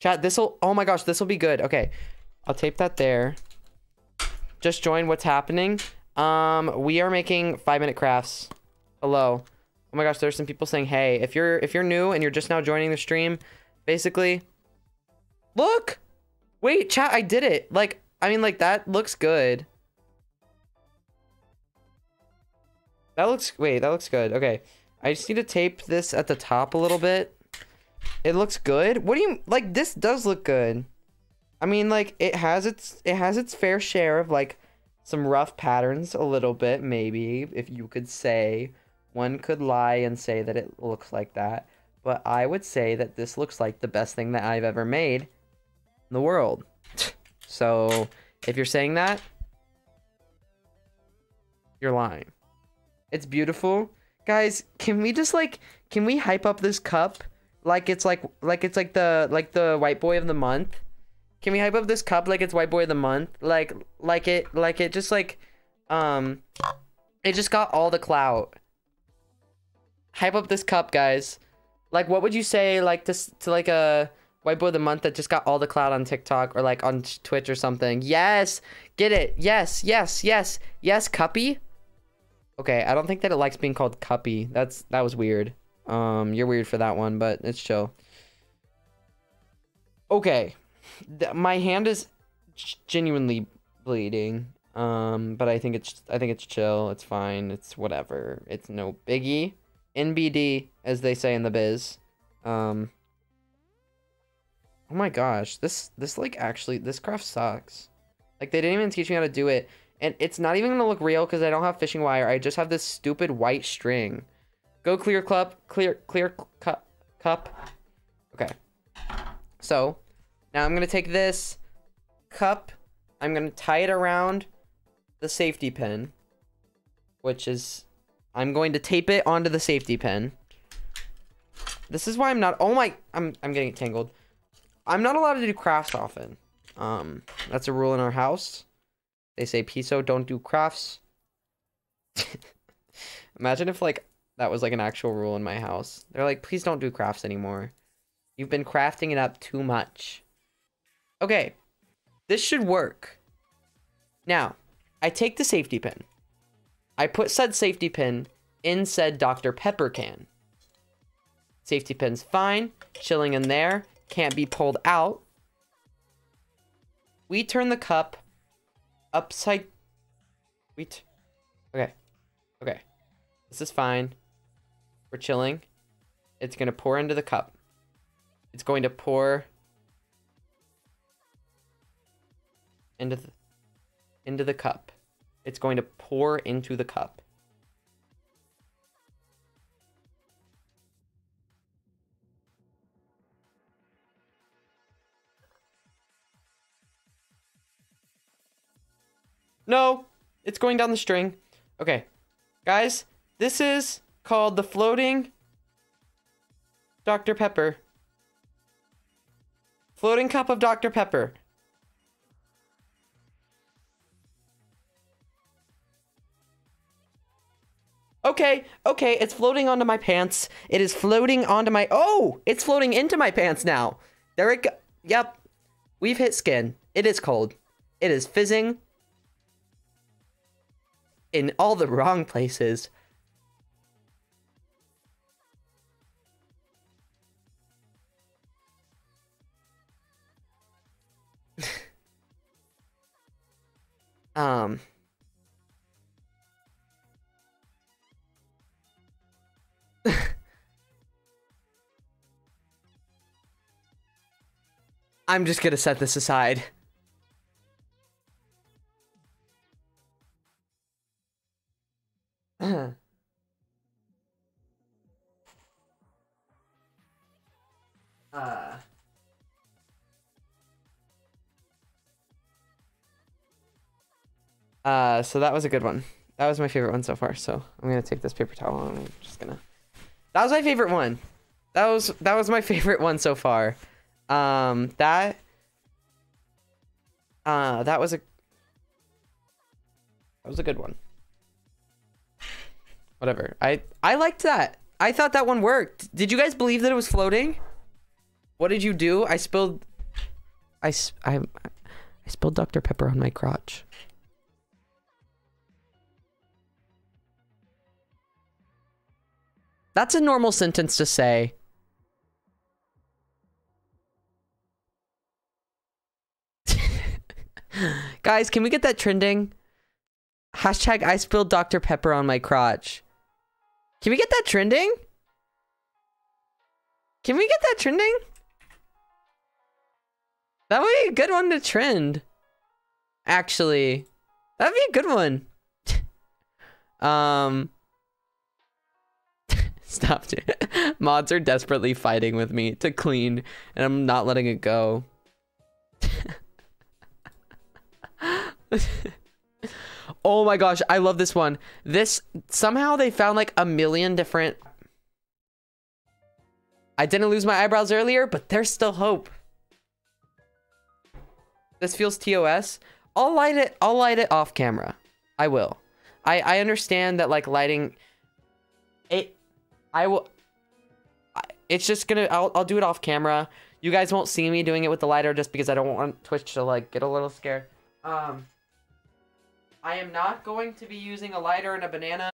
Speaker 1: Chat, this will, oh my gosh, this will be good. Okay. I'll tape that there. Just join what's happening. Um, we are making five minute crafts. Hello. Oh my gosh, there's some people saying, hey, if you're, if you're new and you're just now joining the stream, basically, Look! Wait, chat, I did it. Like, I mean, like, that looks good. That looks, wait, that looks good. Okay. I just need to tape this at the top a little bit. It looks good. What do you, like, this does look good. I mean, like, it has its, it has its fair share of, like, some rough patterns a little bit, maybe, if you could say. One could lie and say that it looks like that. But I would say that this looks like the best thing that I've ever made the world. so if you're saying that, you're lying. It's beautiful. Guys, can we just like can we hype up this cup like it's like like it's like the like the white boy of the month? Can we hype up this cup like it's white boy of the month? Like like it like it just like um it just got all the clout. Hype up this cup, guys. Like what would you say like to to like a White Boy of the Month that just got all the clout on TikTok or like on Twitch or something. Yes, get it. Yes, yes, yes, yes. Cuppy. Okay, I don't think that it likes being called Cuppy. That's that was weird. Um, you're weird for that one, but it's chill. Okay, my hand is genuinely bleeding. Um, but I think it's I think it's chill. It's fine. It's whatever. It's no biggie. NBD, as they say in the biz. Um. Oh my gosh, this this like actually this craft sucks. Like they didn't even teach me how to do it. And it's not even gonna look real because I don't have fishing wire. I just have this stupid white string. Go clear cup, clear clear cup cup. Okay. So now I'm gonna take this cup. I'm gonna tie it around the safety pin, which is I'm going to tape it onto the safety pin. This is why I'm not. Oh my! I'm I'm getting tangled. I'm not allowed to do crafts often. Um, that's a rule in our house. They say, Piso, don't do crafts. Imagine if like that was like an actual rule in my house. They're like, please don't do crafts anymore. You've been crafting it up too much. Okay, this should work. Now, I take the safety pin. I put said safety pin in said Dr. Pepper can. Safety pin's fine, chilling in there, can't be pulled out. We turn the cup upside. We. okay. Okay. This is fine. We're chilling. It's going to pour into the cup. It's going to pour into the, into the cup. It's going to pour into the cup. No, it's going down the string. Okay, guys, this is called the floating Dr. Pepper. Floating cup of Dr. Pepper. Okay, okay, it's floating onto my pants. It is floating onto my... Oh, it's floating into my pants now. There it go. Yep. We've hit skin. It is cold. It is fizzing. In all the wrong places. um... I'm just gonna set this aside. Uh. Uh, so that was a good one. That was my favorite one so far. So I'm gonna take this paper towel and I'm just gonna. That was my favorite one. That was that was my favorite one so far. Um, that. Uh, that was a. That was a good one. Whatever. I I liked that. I thought that one worked. Did you guys believe that it was floating? What did you do? I spilled. I I I spilled Dr Pepper on my crotch. That's a normal sentence to say. Guys, can we get that trending? Hashtag I spilled Dr. Pepper on my crotch. Can we get that trending? Can we get that trending? That would be a good one to trend. Actually. That'd be a good one. um Stop. Mods are desperately fighting with me to clean and I'm not letting it go. Oh my gosh, I love this one. This somehow they found like a million different I didn't lose my eyebrows earlier, but there's still hope. This feels TOS. I'll light it I'll light it off camera. I will. I I understand that like lighting it I will it's just gonna I'll, I'll do it off camera. You guys won't see me doing it with the lighter just because I don't want Twitch to like get a little scared. Um I am not going to be using a lighter and a banana.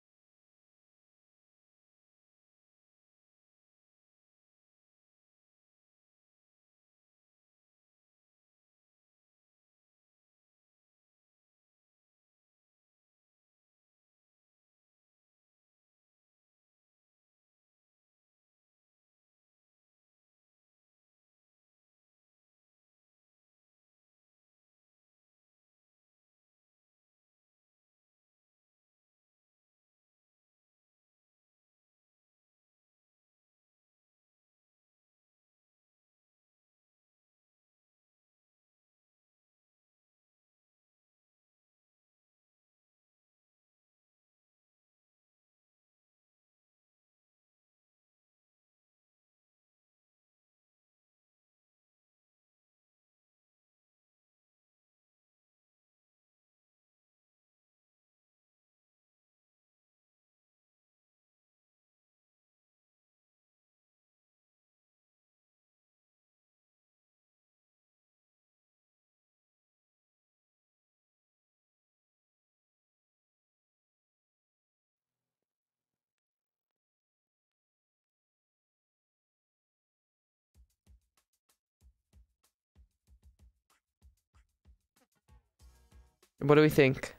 Speaker 1: What do we think?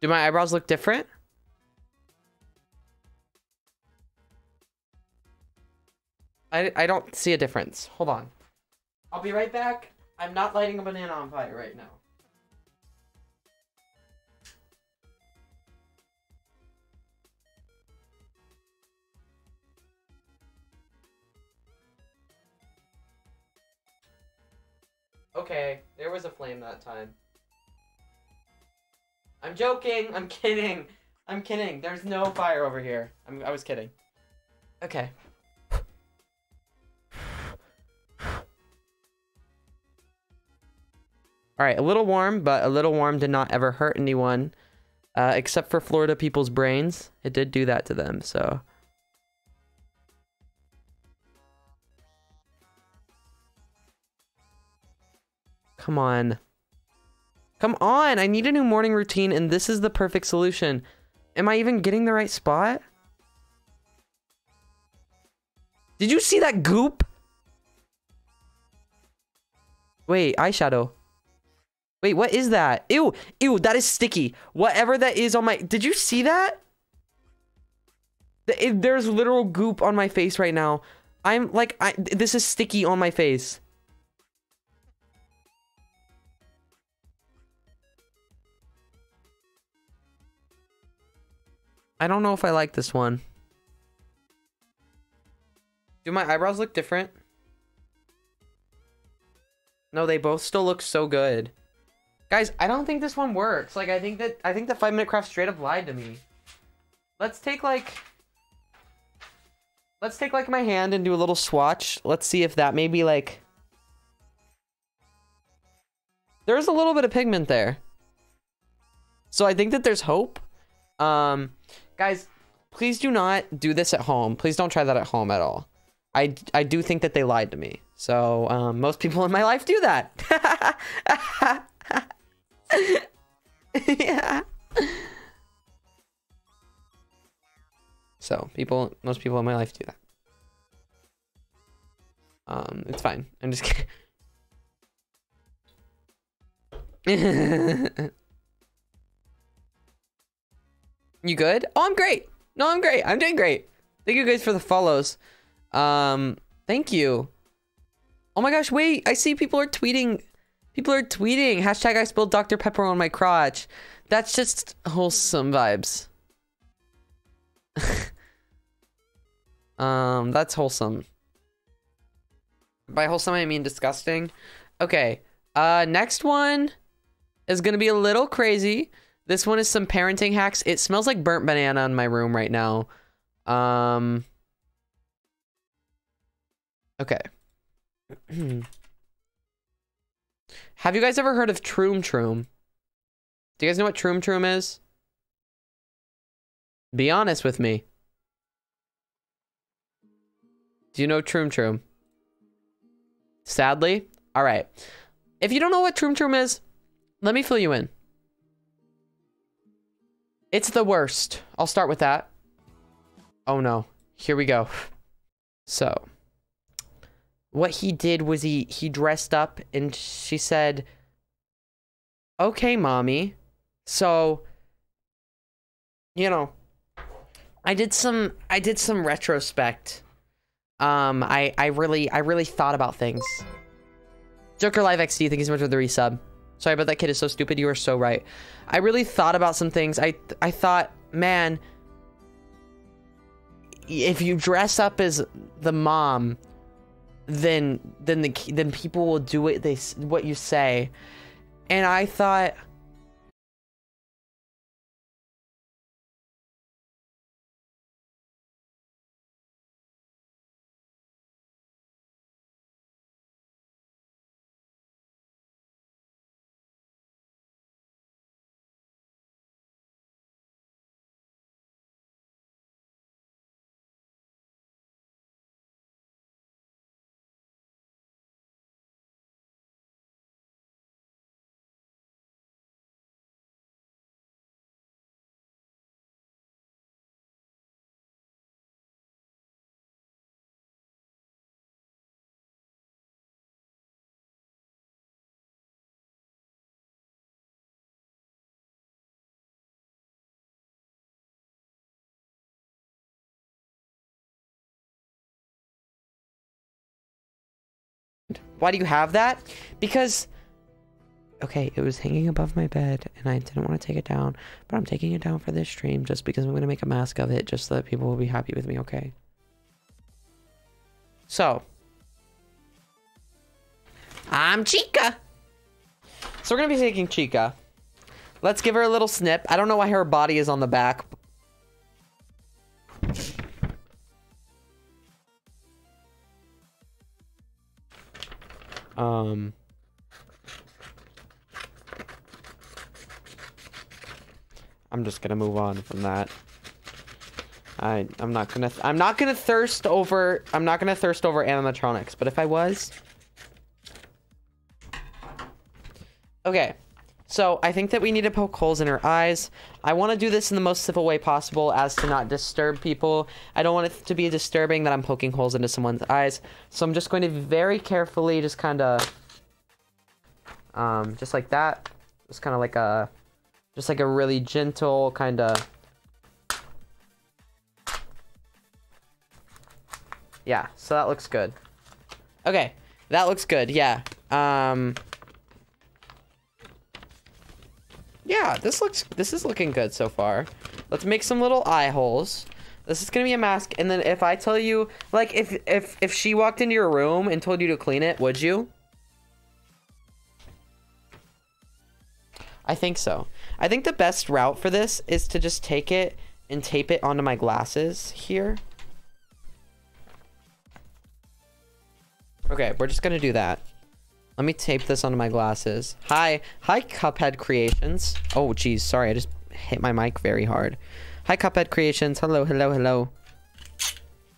Speaker 1: Do my eyebrows look different? I, I don't see a difference. Hold on. I'll be right back. I'm not lighting a banana on fire right now. Okay, there was a flame that time. I'm joking. I'm kidding. I'm kidding. There's no fire over here. I'm, I was kidding. Okay. All right, a little warm, but a little warm did not ever hurt anyone, uh, except for Florida people's brains. It did do that to them, so. Come on. Come on, I need a new morning routine, and this is the perfect solution. Am I even getting the right spot? Did you see that goop? Wait, eyeshadow. Wait, what is that? Ew, ew, that is sticky. Whatever that is on my... Did you see that? There's literal goop on my face right now. I'm like, I, this is sticky on my face. I don't know if I like this one. Do my eyebrows look different? No, they both still look so good. Guys, I don't think this one works. Like, I think that, I think the 5 Minute Craft straight up lied to me. Let's take, like... Let's take, like, my hand and do a little swatch. Let's see if that maybe, like... There's a little bit of pigment there. So I think that there's hope. Um, Guys, please do not do this at home. Please don't try that at home at all. I, I do think that they lied to me. So, um, most people in my life do that. yeah. So, people, most people in my life do that. Um, it's fine. I'm just kidding. You good? Oh, I'm great. No, I'm great. I'm doing great. Thank you guys for the follows. Um, thank you. Oh my gosh, wait. I see people are tweeting. People are tweeting. Hashtag I spilled Dr. Pepper on my crotch. That's just wholesome vibes. um, that's wholesome. By wholesome, I mean disgusting. Okay. Uh, next one is going to be a little crazy. This one is some parenting hacks. It smells like burnt banana in my room right now. Um. Okay. Have you guys ever heard of Troom Troom? Do you guys know what Troom Troom is? Be honest with me. Do you know Troom Troom? Sadly? Alright. If you don't know what Troom Troom is, let me fill you in. It's the worst. I'll start with that. Oh no. Here we go. So, what he did was he he dressed up and she said, "Okay, mommy." So, you know, I did some I did some retrospect. Um, I I really I really thought about things. Joker Live XD, thank you so much for the resub. Sorry, but that kid is so stupid. You are so right. I really thought about some things. I I thought, man, if you dress up as the mom, then then the then people will do what they what you say. And I thought Why do you have that? Because okay, it was hanging above my bed and I didn't want to take it down, but I'm taking it down for this stream just because I'm going to make a mask of it just so that people will be happy with me, okay? So, I'm Chica. So we're going to be taking Chica. Let's give her a little snip. I don't know why her body is on the back. Um... I'm just gonna move on from that. I I'm not gonna I'm not gonna thirst over I'm not gonna thirst over animatronics, but if I was Okay. So I think that we need to poke holes in her eyes. I want to do this in the most civil way possible as to not disturb people. I don't want it to be disturbing that I'm poking holes into someone's eyes. So I'm just going to very carefully just kind of um just like that. Just kind of like a just like a really gentle kind of... Yeah, so that looks good. Okay, that looks good, yeah. Um... Yeah, this looks, this is looking good so far. Let's make some little eye holes. This is gonna be a mask, and then if I tell you, like, if, if, if she walked into your room and told you to clean it, would you? I think so. I think the best route for this is to just take it and tape it onto my glasses here. Okay, we're just gonna do that. Let me tape this onto my glasses. Hi, hi Cuphead Creations. Oh geez, sorry, I just hit my mic very hard. Hi Cuphead Creations, hello, hello, hello.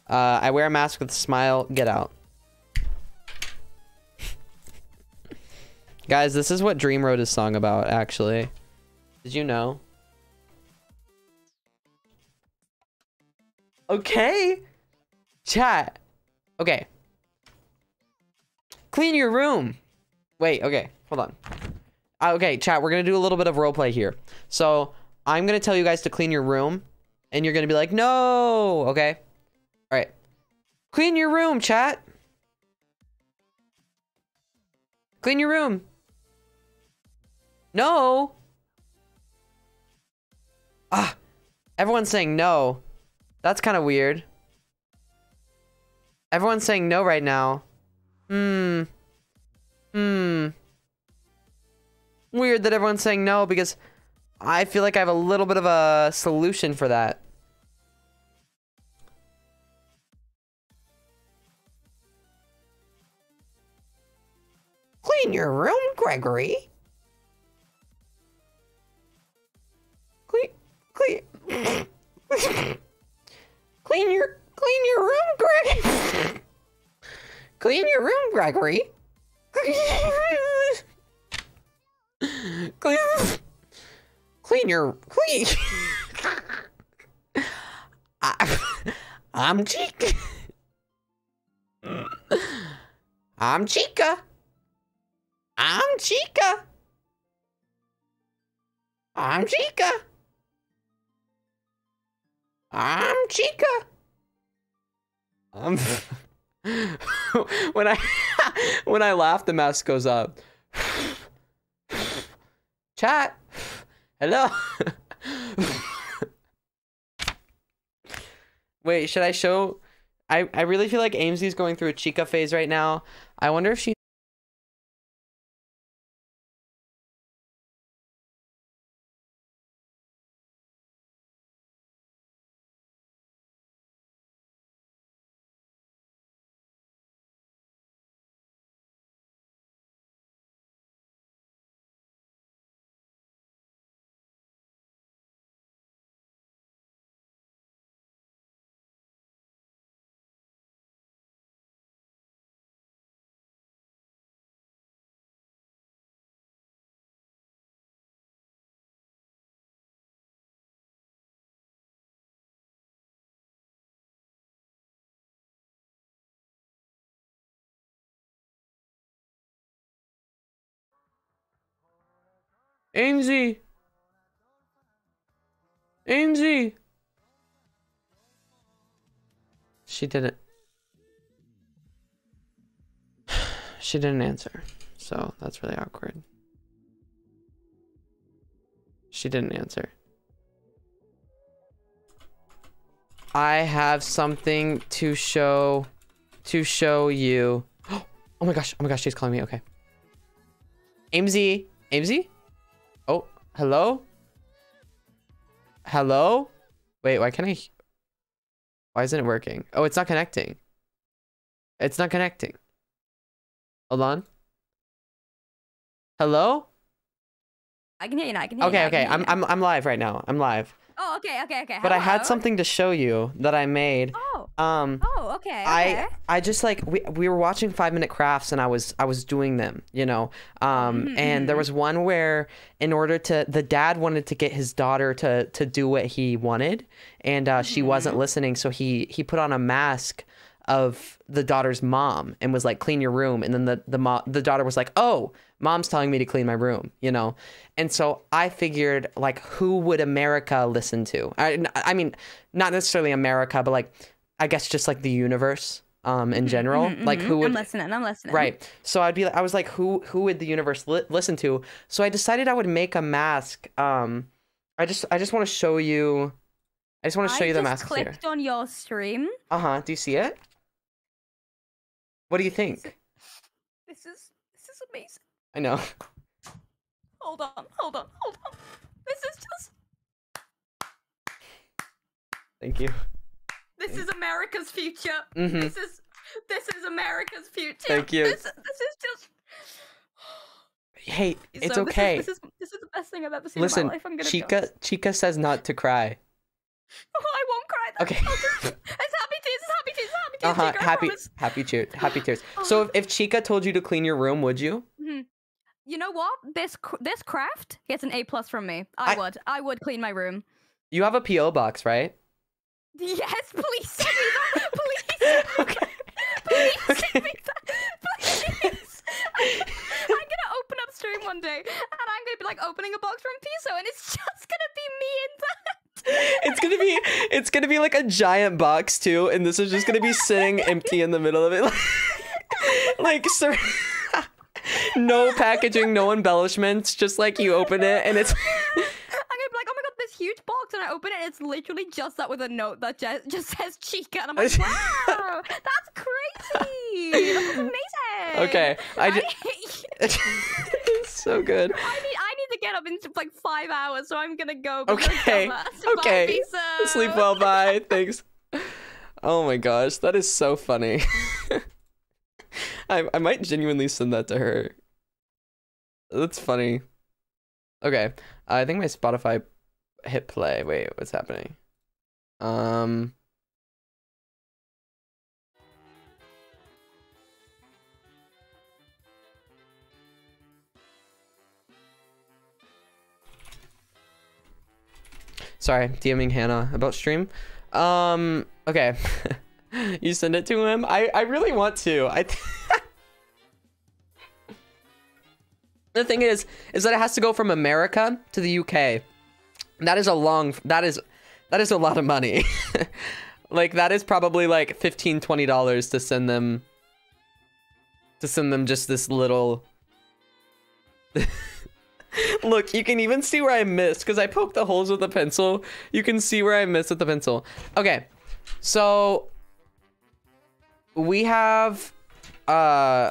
Speaker 1: Uh, I wear a mask with a smile, get out. Guys, this is what Dream wrote his song about, actually. Did you know? Okay. Chat. Okay. Clean your room. Wait, okay. Hold on. Uh, okay, chat, we're going to do a little bit of roleplay here. So, I'm going to tell you guys to clean your room. And you're going to be like, no. Okay. All right. Clean your room, chat. Clean your room. No. Ah. Everyone's saying no. That's kind of weird. Everyone's saying no right now. Hmm. Hmm. Weird that everyone's saying no because I feel like I have a little bit of a solution for that. Clean your room, Gregory. Clean, clean clean your, clean your room, Greg. clean your room, Gregory. Clean, clean your, clean. I, I'm Chica. I'm Chica. I'm Chica. I'm Chica. I'm Chica. Um, when I when I laugh, the mask goes up. Chat. Hello. Wait, should I show? I I really feel like Aimsy's going through a Chica phase right now. I wonder if she Aimsy! Aimsy! She didn't. She didn't answer. So that's really awkward. She didn't answer. I have something to show to show you. Oh my gosh. Oh my gosh, she's calling me. Okay. Aimsy. Aimsy? Oh, hello? Hello? Wait, why can't I? Why isn't it working? Oh, it's not connecting. It's not connecting. Hold on. Hello?
Speaker 2: I can hear you now. I can hear you.
Speaker 1: Okay,
Speaker 2: now, I
Speaker 1: okay. I'm. I'm I'm live right now. I'm live.
Speaker 2: Oh, okay, okay, okay.
Speaker 1: But I had something to show you that I made.
Speaker 2: Oh,
Speaker 1: Um
Speaker 2: oh, okay, okay.
Speaker 1: I I just like we we were watching 5 minute crafts and I was I was doing them, you know. Um
Speaker 2: Mhm,
Speaker 1: and there
Speaker 2: mhm.
Speaker 1: was one where in order to the dad wanted to get his daughter to to do what he wanted and uh she wasn't
Speaker 2: Mm-hmm.
Speaker 1: listening so he he put on a mask of the daughter's mom and was like clean your room and then the the mo- the daughter was like oh mom's telling me to clean my room you know and so i figured like who would america listen to i, I mean not necessarily america but like i guess just like the universe um in general
Speaker 2: Mhm,
Speaker 1: like who would
Speaker 2: I'm listening. I'm listening.
Speaker 1: Right. So I'd be I was like who who would the universe li- listen to? So I decided I would make a mask. Um I just I just want to show you I just want to show
Speaker 2: I
Speaker 1: you the mask here.
Speaker 2: clicked on your stream.
Speaker 1: Uh-huh. Do you see it? What do you think?
Speaker 2: This is this is amazing.
Speaker 1: I know.
Speaker 2: Hold on, hold on, hold on. This is just
Speaker 1: Thank you.
Speaker 2: This is America's future.
Speaker 1: Mhm.
Speaker 2: This is this is America's future.
Speaker 1: Thank you.
Speaker 2: This, this is just.
Speaker 1: Hey, it's
Speaker 2: So
Speaker 1: okay.
Speaker 2: This is, this is this is the best thing I've ever seen
Speaker 1: Listen,
Speaker 2: in my life. I'm gonna
Speaker 1: Chica
Speaker 2: Go.
Speaker 1: Chica says not to cry.
Speaker 2: Oh, I won't cry. Then.
Speaker 1: Okay.
Speaker 2: Just- it's happy tears. It's happy tears. Happy tears.
Speaker 1: Uh-huh.
Speaker 2: Chica,
Speaker 1: Happy happy tears. Happy tears. So if, if Chica told you to clean your room, would you? Hmm.
Speaker 2: You know what? This this craft gets an A plus from me. I,
Speaker 1: I-
Speaker 2: would. I would clean my room.
Speaker 1: You have a PO box, right?
Speaker 2: Yes, please send me that. Please.
Speaker 1: okay.
Speaker 2: Please
Speaker 1: Okay.
Speaker 2: send me that. Please. I'm, I'm gonna open up stream one day, and I'm gonna be like opening a box from Piso, and it's just gonna be me in that.
Speaker 1: it's gonna be it's gonna be like a giant box too and this is just gonna be sitting empty in the middle of it like sir no packaging no embellishments just like you open it and it's
Speaker 2: I'm gonna be like, oh my god, this huge box, and I open it, and it's literally just that with a note that just, just says Chica, and I'm like, wow, that's crazy. That's amazing.
Speaker 1: Okay, I
Speaker 2: I,
Speaker 1: ju- it's so good
Speaker 2: I need, I need to get up in like five hours, so I'm gonna go. I'm
Speaker 1: okay.
Speaker 2: Bye,
Speaker 1: okay sleep well bye thanks oh my gosh that is so funny I, I might genuinely send that to her that's funny okay i think my spotify hit play. Wait what's happening? Um sorry dming hannah about stream. Um okay. You send it to him? I i really want to. I th- the thing is is that it has to go from america to the uk that is a long that is that is a lot of money. Like that is probably like 15 20 dollars to send them to send them just this little look you can even see where i missed because i poked the holes with the pencil. You can see where i missed with the pencil. Okay so we have uh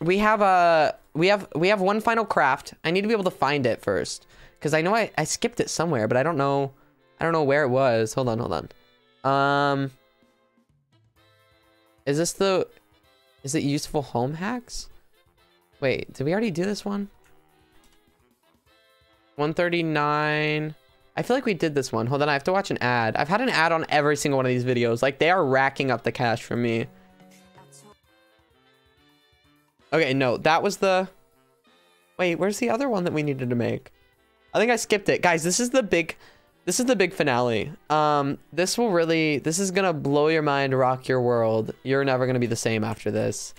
Speaker 1: we have a we have we have one final craft. I need to be able to find it first because i know I, I skipped it somewhere but i don't know i don't know where it was. Hold on hold on. Um is this the is it useful home hacks? Wait did we already do this one? 139 i feel like we did this one. Hold on i have to watch an ad. I've had an ad on every single one of these videos. Like they are racking up the cash for me Okay, no, that was the... Wait, where's the other one that we needed to make? I think I skipped it. Guys, this is the big... This is the big finale. Um, this will really... This is gonna blow your mind, rock your world. You're never gonna be the same after this.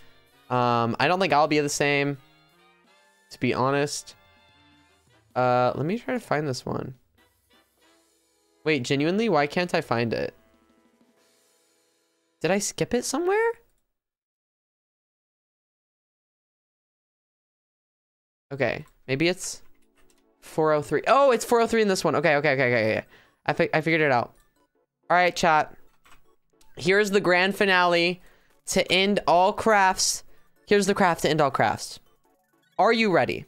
Speaker 1: Um, I don't think I'll be the same. To be honest. Uh, let me try to find this one. Wait, genuinely? Why can't I find it? Did I skip it somewhere? Okay, maybe it's 403. Oh, it's 403 in this one. Okay, okay, okay, okay, okay. I, fi I figured it out. All right, chat. Here's the grand finale to end all crafts. Here's the craft to end all crafts. Are you ready?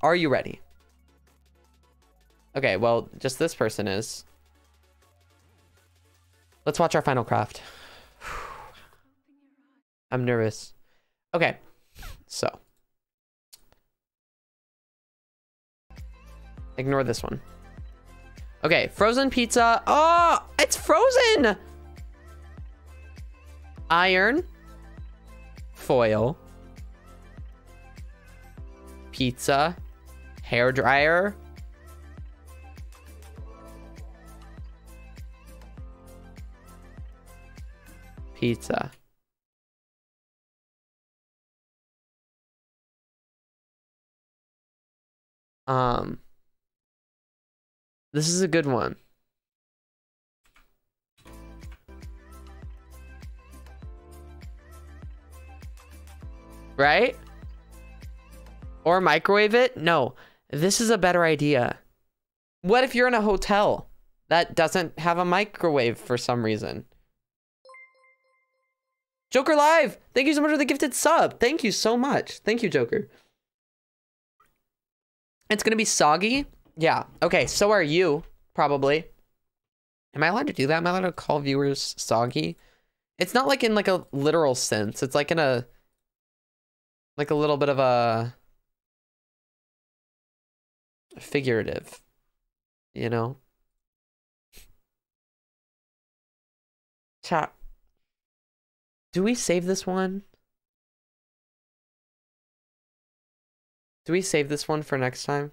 Speaker 1: Are you ready? Okay, well, just this person is. Let's watch our final craft. I'm nervous. Okay, so. Ignore this one. Okay, frozen pizza. Oh, it's frozen! Iron. Foil. Pizza. Hair dryer. Pizza. Um, this is a good one. Right? Or microwave it? No, this is a better idea. What if you're in a hotel that doesn't have a microwave for some reason? Joker Live! Thank you so much for the gifted sub. Thank you so much. Thank you, Joker. It's gonna be soggy. Yeah. Okay. So are you probably. Am I allowed to do that? Am I allowed to call viewers soggy? It's not like in like a literal sense. It's like in a like a little bit of a figurative, you know. Chat. Do we save this one? Do we save this one for next time?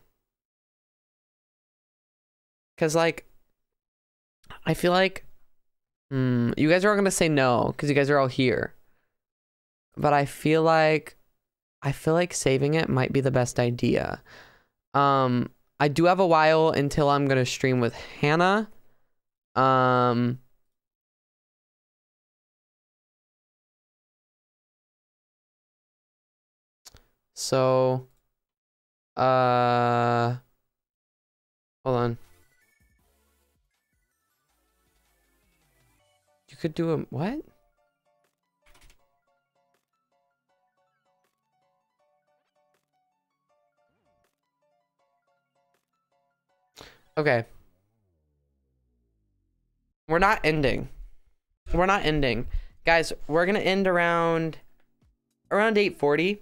Speaker 1: Because, like, I feel like mm, you guys are all going to say no because you guys are all here. But I feel like I feel like saving it might be the best idea. Um, I do have a while until I'm going to stream with Hannah. Um, so uh, hold on. You could do a what? Okay. We're not ending. We're not ending. Guys, we're going to end around around 8:40.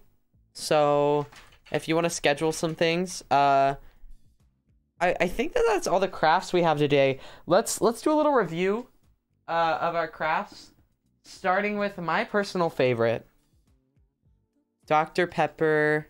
Speaker 1: So, if you want to schedule some things. Uh, I, I think that that's all the crafts we have today. Let's let's do a little review uh, of our crafts, starting with my personal favorite, Dr. Pepper.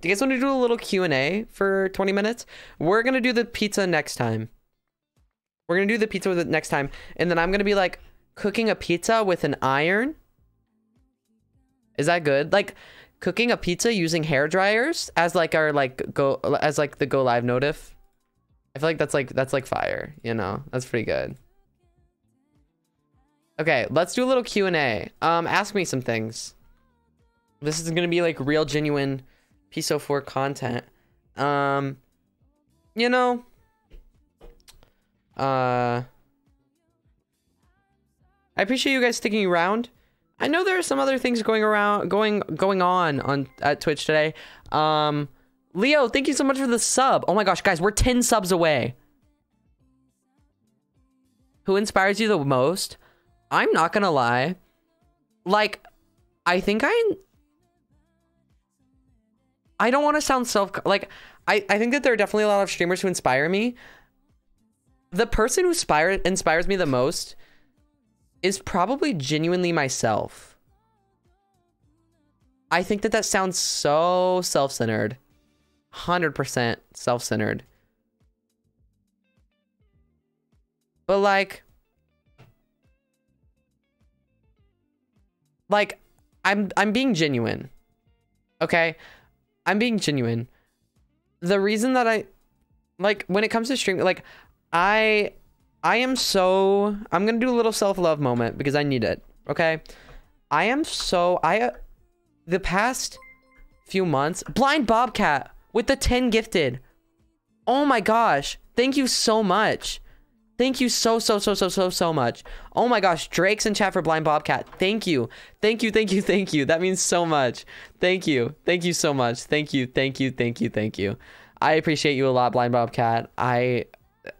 Speaker 1: Do you guys want to do a little Q&A for 20 minutes? We're going to do the pizza next time. We're going to do the pizza with it next time. And then I'm going to be like cooking a pizza with an iron. Is that good? Like cooking a pizza using hair dryers as like our like go as like the go live notif. I feel like that's like that's like fire, you know. That's pretty good. Okay, let's do a little Q&A. Um ask me some things. This is going to be like real genuine Piso4 content. Um, you know, uh, I appreciate you guys sticking around. I know there are some other things going around, going going on on at Twitch today. Um, Leo, thank you so much for the sub. Oh my gosh, guys, we're 10 subs away. Who inspires you the most? I'm not gonna lie. Like, I think I I don't want to sound self like I I think that there are definitely a lot of streamers who inspire me. The person who inspire inspires me the most is probably genuinely myself. I think that that sounds so self-centered. 100% self-centered. But like like I'm I'm being genuine. Okay? I'm being genuine. The reason that I like when it comes to streaming like I I am so I'm going to do a little self-love moment because I need it, okay? I am so I uh, the past few months blind bobcat with the 10 gifted. Oh my gosh. Thank you so much. Thank you so, so, so, so, so, so much. Oh my gosh, Drake's in chat for Blind Bobcat. Thank you. Thank you, thank you, thank you. That means so much. Thank you. Thank you so much. Thank you, thank you, thank you, thank you. I appreciate you a lot, Blind Bobcat. I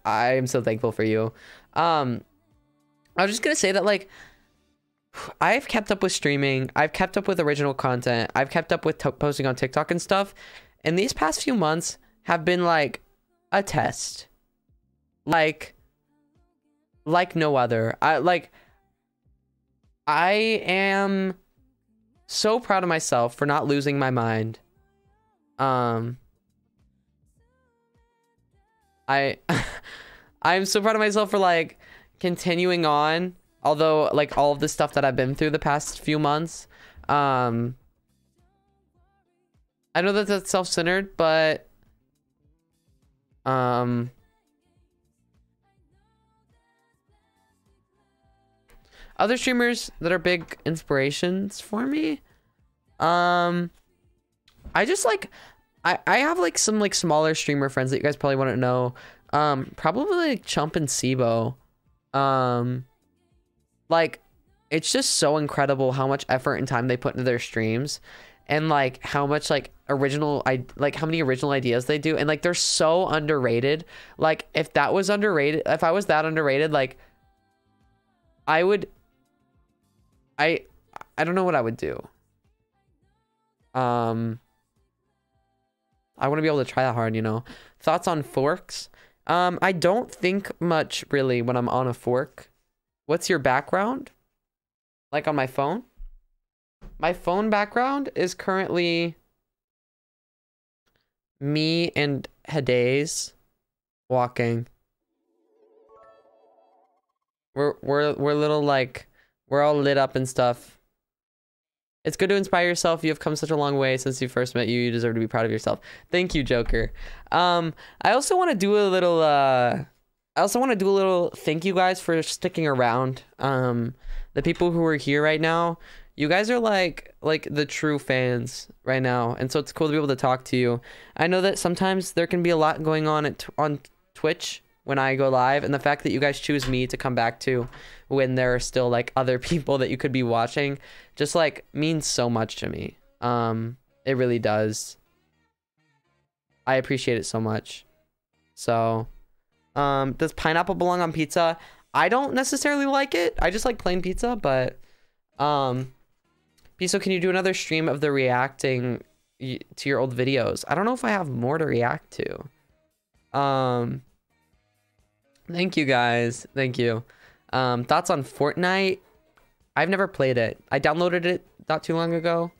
Speaker 1: I am so thankful for you. Um I was just gonna say that like I've kept up with streaming. I've kept up with original content. I've kept up with posting on TikTok and stuff. And these past few months have been like a test. Like like no other. I like I am so proud of myself for not losing my mind. Um I I'm so proud of myself for like continuing on although like all of the stuff that I've been through the past few months um I know that that's self-centered but um other streamers that are big inspirations for me um i just like i i have like some like smaller streamer friends that you guys probably want to know. Um probably like chump and sibo. Um like it's just so incredible how much effort and time they put into their streams and like how much like original i like how many original ideas they do. And like they're so underrated. Like if that was underrated if i was that underrated like i would I I don't know what I would do. Um I want to be able to try that hard, you know. Thoughts on forks? Um I don't think much really when I'm on a fork. What's your background? Like on my phone? My phone background is currently me and Hades walking. We're we're we're little like we're all lit up and stuff. It's good to inspire yourself. You have come such a long way since you first met you. You deserve to be proud of yourself. Thank you, Joker. Um, I also want to do a little. Uh, I also want to do a little thank you guys for sticking around. Um, the people who are here right now, you guys are like like the true fans right now, and so it's cool to be able to talk to you. I know that sometimes there can be a lot going on at on Twitch when I go live, and the fact that you guys choose me to come back to when there are still like other people that you could be watching just like means so much to me. Um, it really does. I appreciate it so much. So, um, does pineapple belong on pizza? I don't necessarily like it. I just like plain pizza, but, um, Piso, can you do another stream of the reacting to your old videos? I don't know if I have more to react to. Um, thank you guys. Thank you. Um, thoughts on Fortnite? I've never played it. I downloaded it not too long ago.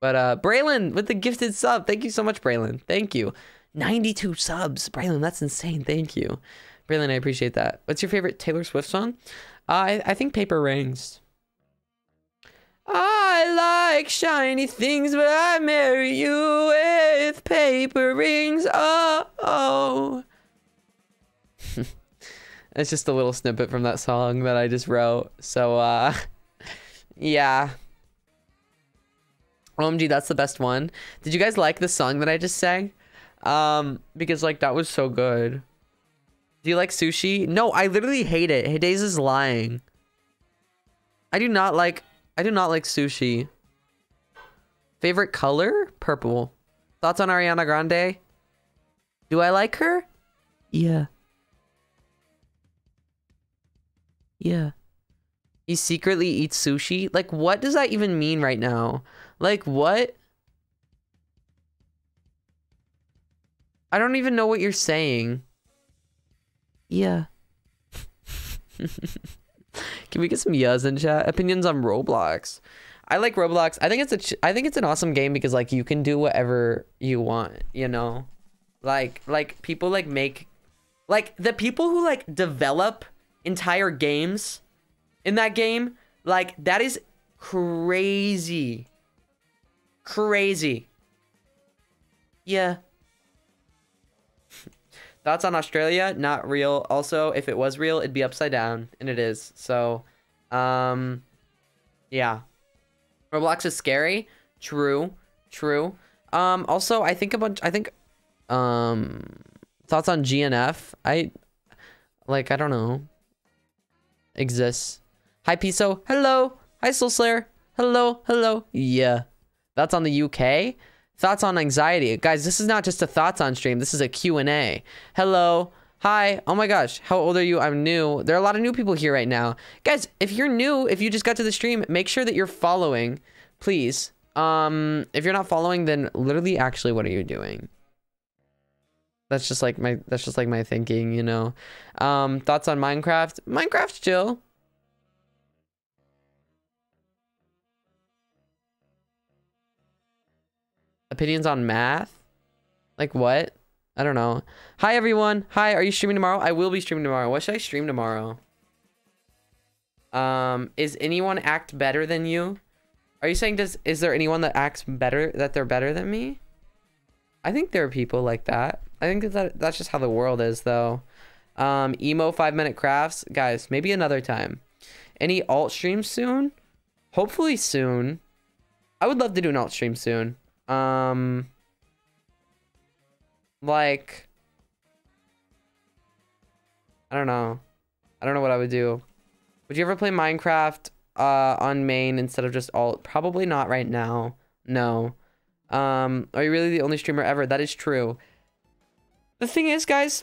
Speaker 1: But uh, Braylon with the gifted sub. Thank you so much, Braylon. Thank you. 92 subs. Braylon, that's insane. Thank you. Braylon, I appreciate that. What's your favorite Taylor Swift song? Uh, I, I think Paper Rings. I like shiny things, but I marry you with paper rings. Oh. It's just a little snippet from that song that I just wrote. So, uh, yeah. OMG, that's the best one. Did you guys like the song that I just sang? Um, because, like, that was so good. Do you like sushi? No, I literally hate it. Hades is lying. I do not like, I do not like sushi. Favorite color? Purple. Thoughts on Ariana Grande? Do I like her? Yeah. Yeah. He secretly eats sushi? Like, what does that even mean right now? Like, what? I don't even know what you're saying. Yeah. Can we get some yes in chat? Opinions on Roblox. I like Roblox. I think it's a ch- I think it's an awesome game because like you can do whatever you want, you know? Like like people like make like the people who like develop entire games in that game, like that is crazy. Crazy. Yeah. Thoughts on Australia? Not real. Also, if it was real, it'd be upside down, and it is. So, um, yeah. Roblox is scary. True. True. Um, also, I think a bunch. I think, um, thoughts on GNF? I, like, I don't know. Exists. Hi, Piso. Hello. Hi, Soul Slayer. Hello. Hello. Yeah. That's on the UK. Thoughts on anxiety. Guys, this is not just a thoughts on stream. This is a Q&A. Hello. Hi. Oh my gosh. How old are you? I'm new. There are a lot of new people here right now. Guys, if you're new, if you just got to the stream, make sure that you're following, please. Um, if you're not following, then literally actually what are you doing? That's just like my that's just like my thinking, you know. Um, thoughts on Minecraft? Minecraft's chill. Opinions on math? Like what? I don't know. Hi everyone. Hi, are you streaming tomorrow? I will be streaming tomorrow. What should I stream tomorrow? Um, is anyone act better than you? Are you saying does is there anyone that acts better that they're better than me? I think there are people like that. I think that that's just how the world is though. Um, emo five minute crafts, guys. Maybe another time. Any alt streams soon? Hopefully soon. I would love to do an alt stream soon. Um, like, I don't know. I don't know what I would do. Would you ever play Minecraft uh, on main instead of just alt? Probably not right now. No. Um, are you really the only streamer ever? That is true. The thing is, guys,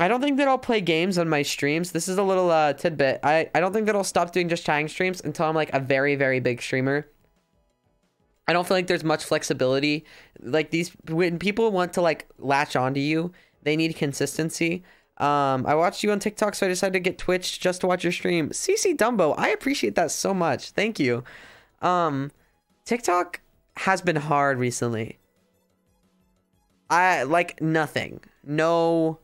Speaker 1: I don't think that I'll play games on my streams. This is a little uh, tidbit. I, I don't think that I'll stop doing just chatting streams until I'm like a very, very big streamer. I don't feel like there's much flexibility. Like these, when people want to like latch onto you, they need consistency. Um, I watched you on TikTok, so I decided to get Twitch just to watch your stream. CC Dumbo, I appreciate that so much. Thank you. Um, TikTok has been hard recently. I like nothing. No,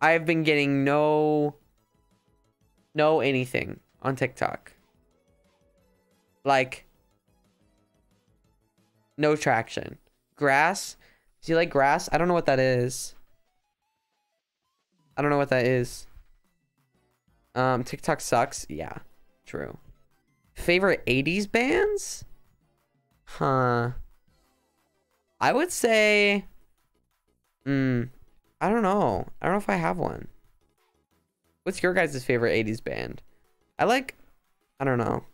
Speaker 1: I've been getting no, no anything on TikTok. Like, no traction. Grass? Do you like grass? I don't know what that is. I don't know what that is. Um, TikTok sucks. Yeah, true. Favorite 80s bands? Huh. I would say... Hmm. I don't know. I don't know if I have one. What's your guys' favorite 80s band? I like... I don't know.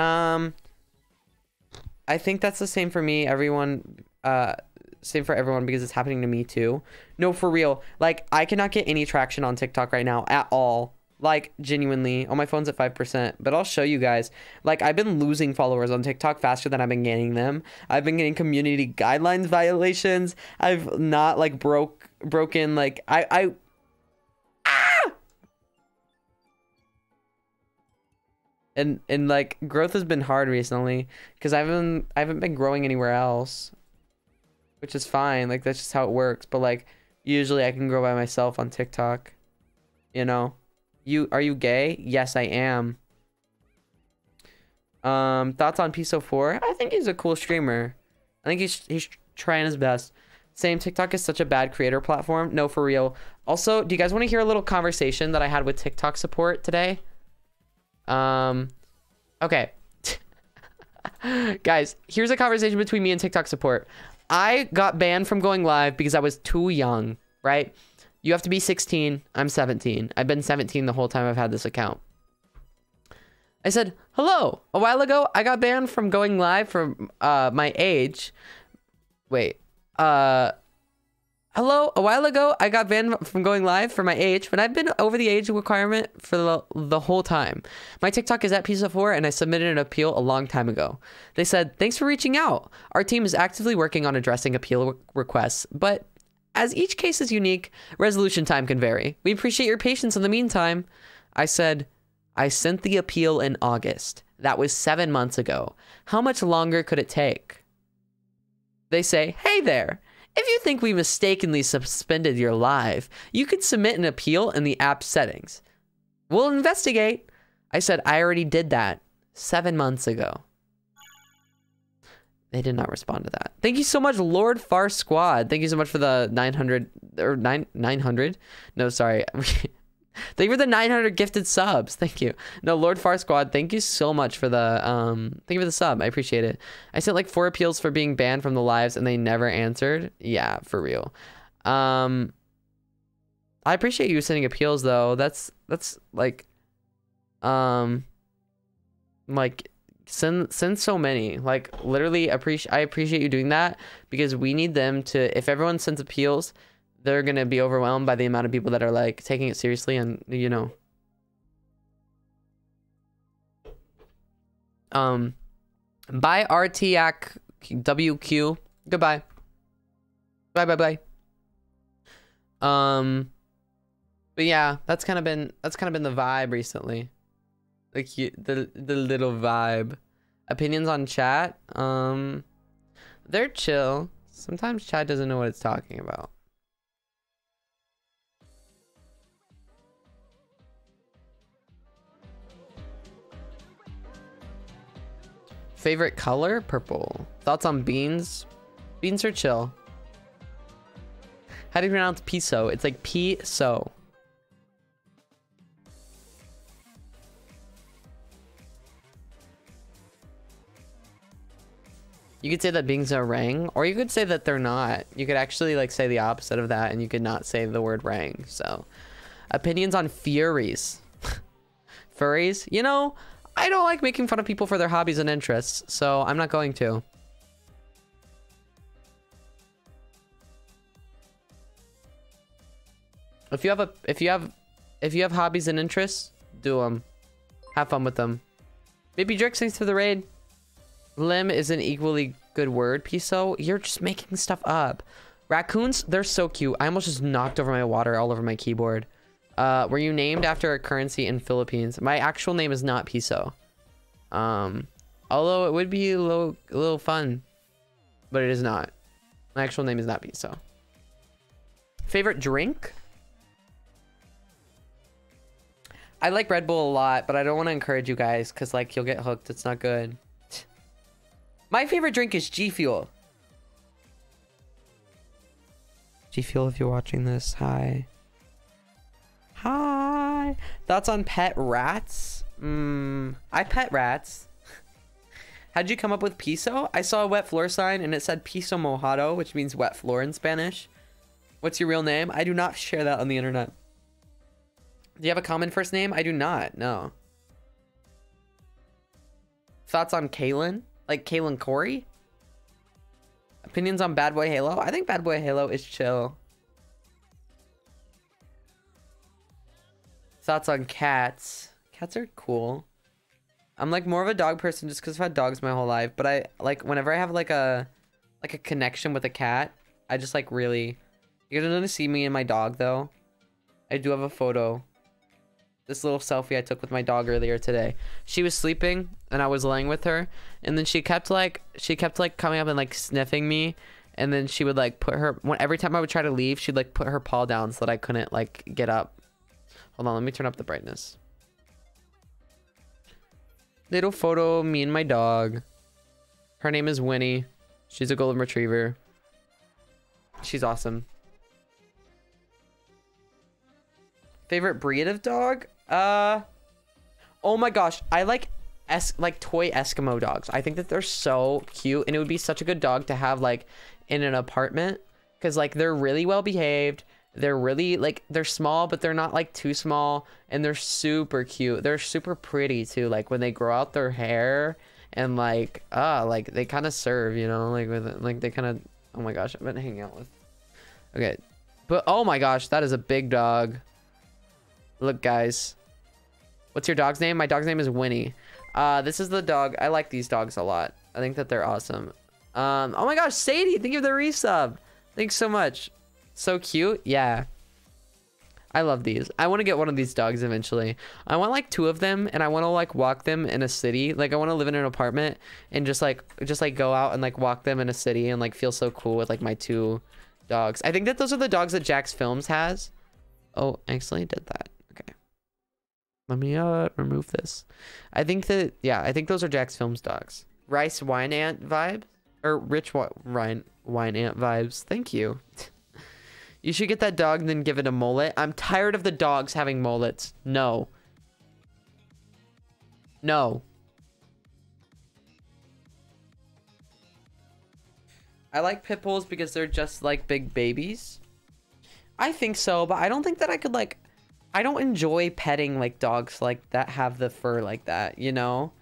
Speaker 1: Um... I think that's the same for me. Everyone, uh, same for everyone because it's happening to me too. No, for real. Like, I cannot get any traction on TikTok right now at all. Like, genuinely. Oh, my phone's at 5%. But I'll show you guys. Like, I've been losing followers on TikTok faster than I've been gaining them. I've been getting community guidelines violations. I've not, like, broke, broken, like, I, I, and and like growth has been hard recently because I haven't I haven't been growing anywhere else, which is fine. Like that's just how it works. But like usually I can grow by myself on TikTok. You know, you are you gay? Yes, I am. Um, thoughts on Piso Four? I think he's a cool streamer. I think he's he's trying his best. Same TikTok is such a bad creator platform. No, for real. Also, do you guys want to hear a little conversation that I had with TikTok support today? Um, okay. Guys, here's a conversation between me and TikTok support. I got banned from going live because I was too young, right? You have to be 16. I'm 17. I've been 17 the whole time I've had this account. I said, hello. A while ago, I got banned from going live for uh, my age. Wait. Uh, Hello, a while ago I got banned from going live for my age, but I've been over the age requirement for the, the whole time. My TikTok is at Piso4 and I submitted an appeal a long time ago. They said, thanks for reaching out. Our team is actively working on addressing appeal requests, but as each case is unique, resolution time can vary. We appreciate your patience in the meantime. I said, I sent the appeal in August. That was seven months ago. How much longer could it take? They say, Hey there! If you think we mistakenly suspended your live, you could submit an appeal in the app settings. We'll investigate. I said, I already did that seven months ago. They did not respond to that. Thank you so much, Lord Far Squad. Thank you so much for the 900 or 9 900. No, sorry. thank you for the 900 gifted subs. Thank you. No, Lord Far Squad, thank you so much for the um thank you for the sub. I appreciate it. I sent like four appeals for being banned from the lives and they never answered. Yeah, for real. Um I appreciate you sending appeals though. That's that's like um like send send so many like literally appreciate i appreciate you doing that because we need them to if everyone sends appeals they're gonna be overwhelmed by the amount of people that are like taking it seriously and you know. Um bye rtac wq goodbye. Bye bye bye. Um but yeah that's kind of been that's kind of been the vibe recently. The cute the the little vibe. Opinions on chat um they're chill. Sometimes chat doesn't know what it's talking about favorite color? Purple. Thoughts on beans? Beans are chill. How do you pronounce piso? It's like p-so You could say that beings are rang, or you could say that they're not. You could actually like say the opposite of that, and you could not say the word rang. So, opinions on furies, furries. You know, I don't like making fun of people for their hobbies and interests, so I'm not going to. If you have a, if you have, if you have hobbies and interests, do them. Have fun with them. Maybe Drix, thanks for the raid. Lim is an equally good word, Piso. You're just making stuff up. Raccoons, they're so cute. I almost just knocked over my water all over my keyboard. Uh, were you named after a currency in Philippines? My actual name is not Piso. Um, although it would be a little, a little fun, but it is not. My actual name is not Piso. Favorite drink? I like Red Bull a lot, but I don't want to encourage you guys because like you'll get hooked. It's not good. My favorite drink is G Fuel. G Fuel, if you're watching this, hi. Hi. Thoughts on pet rats? Mm, I pet rats. How'd you come up with piso? I saw a wet floor sign and it said piso mojado, which means wet floor in Spanish. What's your real name? I do not share that on the internet. Do you have a common first name? I do not, no. Thoughts on Kaylin? Like Kaylin Corey? Opinions on Bad Boy Halo? I think Bad Boy Halo is chill. Thoughts on cats? Cats are cool. I'm like more of a dog person just because I've had dogs my whole life. But I like whenever I have like a like a connection with a cat, I just like really. You're gonna see me and my dog though. I do have a photo this little selfie I took with my dog earlier today. She was sleeping and I was laying with her and then she kept like she kept like coming up and like sniffing me and then she would like put her when every time I would try to leave, she'd like put her paw down so that I couldn't like get up. Hold on, let me turn up the brightness. Little photo me and my dog. Her name is Winnie. She's a golden retriever. She's awesome. Favorite breed of dog? Uh, oh my gosh, I like es like toy Eskimo dogs. I think that they're so cute, and it would be such a good dog to have like in an apartment because like they're really well behaved. They're really like they're small, but they're not like too small, and they're super cute. They're super pretty too. Like when they grow out their hair and like ah, uh, like they kind of serve, you know, like with like they kind of. Oh my gosh, I've been hanging out with. Okay, but oh my gosh, that is a big dog. Look, guys. What's your dog's name? My dog's name is Winnie. Uh, this is the dog. I like these dogs a lot. I think that they're awesome. Um, oh my gosh, Sadie, thank you for the resub. Thanks so much. So cute. Yeah. I love these. I want to get one of these dogs eventually. I want like two of them and I want to like walk them in a city. Like I want to live in an apartment and just like just like go out and like walk them in a city and like feel so cool with like my two dogs. I think that those are the dogs that Jack's Films has. Oh, I accidentally did that. Okay. Let me uh remove this. I think that yeah, I think those are Jack's Films dogs. Rice wine ant vibe or rich wine wine ant vibes. Thank you. You should get that dog and then give it a mullet. I'm tired of the dogs having mullets. No. No. I like pit bulls because they're just like big babies. I think so, but I don't think that I could like... I don't enjoy petting like dogs like that have the fur like that, you know?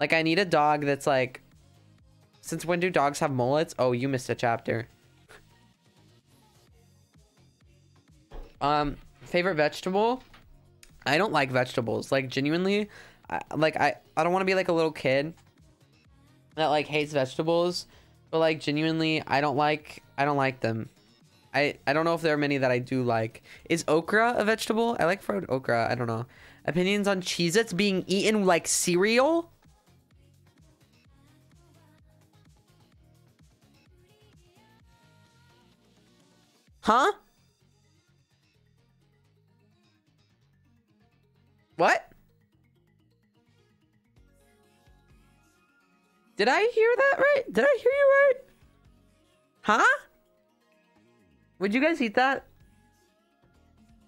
Speaker 1: Like I need a dog that's like... Since when do dogs have mullets? Oh, you missed a chapter. Um, favorite vegetable? I don't like vegetables. Like genuinely, I, like I I don't want to be like a little kid that like hates vegetables, but like genuinely, I don't like I don't like them. I I don't know if there are many that I do like. Is okra a vegetable? I like fried okra. I don't know. Opinions on Cheez-Its being eaten like cereal? Huh? What? Did I hear that right? Did I hear you right? Huh? Would you guys eat that?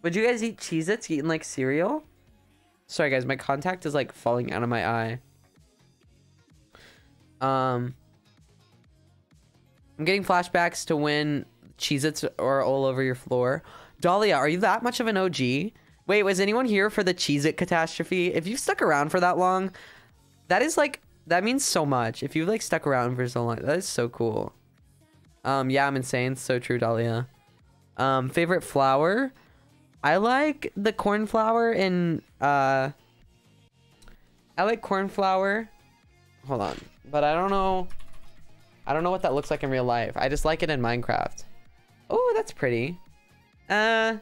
Speaker 1: Would you guys eat Cheez-Its eating like cereal? Sorry guys, my contact is like falling out of my eye. Um I'm getting flashbacks to when Cheez-Its are all over your floor. Dahlia, are you that much of an OG? Wait, was anyone here for the Cheez It catastrophe? If you've stuck around for that long, that is like, that means so much. If you've like stuck around for so long, that is so cool. Um, yeah, I'm insane. So true, Dahlia. Um, favorite flower? I like the cornflower in, uh, I like cornflower. Hold on. But I don't know. I don't know what that looks like in real life. I just like it in Minecraft. Oh, that's pretty. Uh,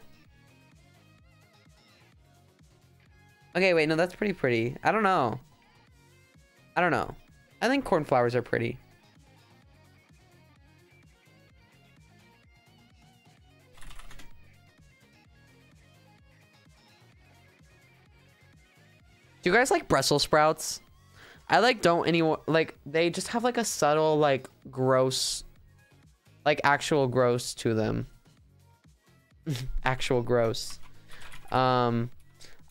Speaker 1: Okay, wait, no, that's pretty pretty. I don't know. I don't know. I think cornflowers are pretty. Do you guys like Brussels sprouts? I like don't anyone like they just have like a subtle like gross like actual gross to them. actual gross. Um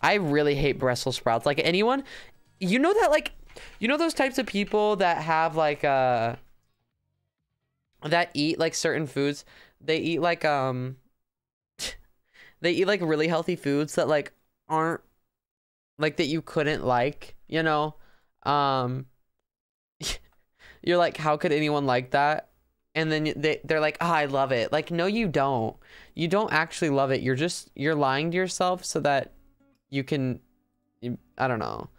Speaker 1: I really hate Brussels sprouts. Like anyone, you know that like, you know those types of people that have like uh that eat like certain foods. They eat like um they eat like really healthy foods that like aren't like that you couldn't like, you know? Um you're like how could anyone like that? And then they they're like, "Oh, I love it." Like no you don't. You don't actually love it. You're just you're lying to yourself so that you can you, I don't know.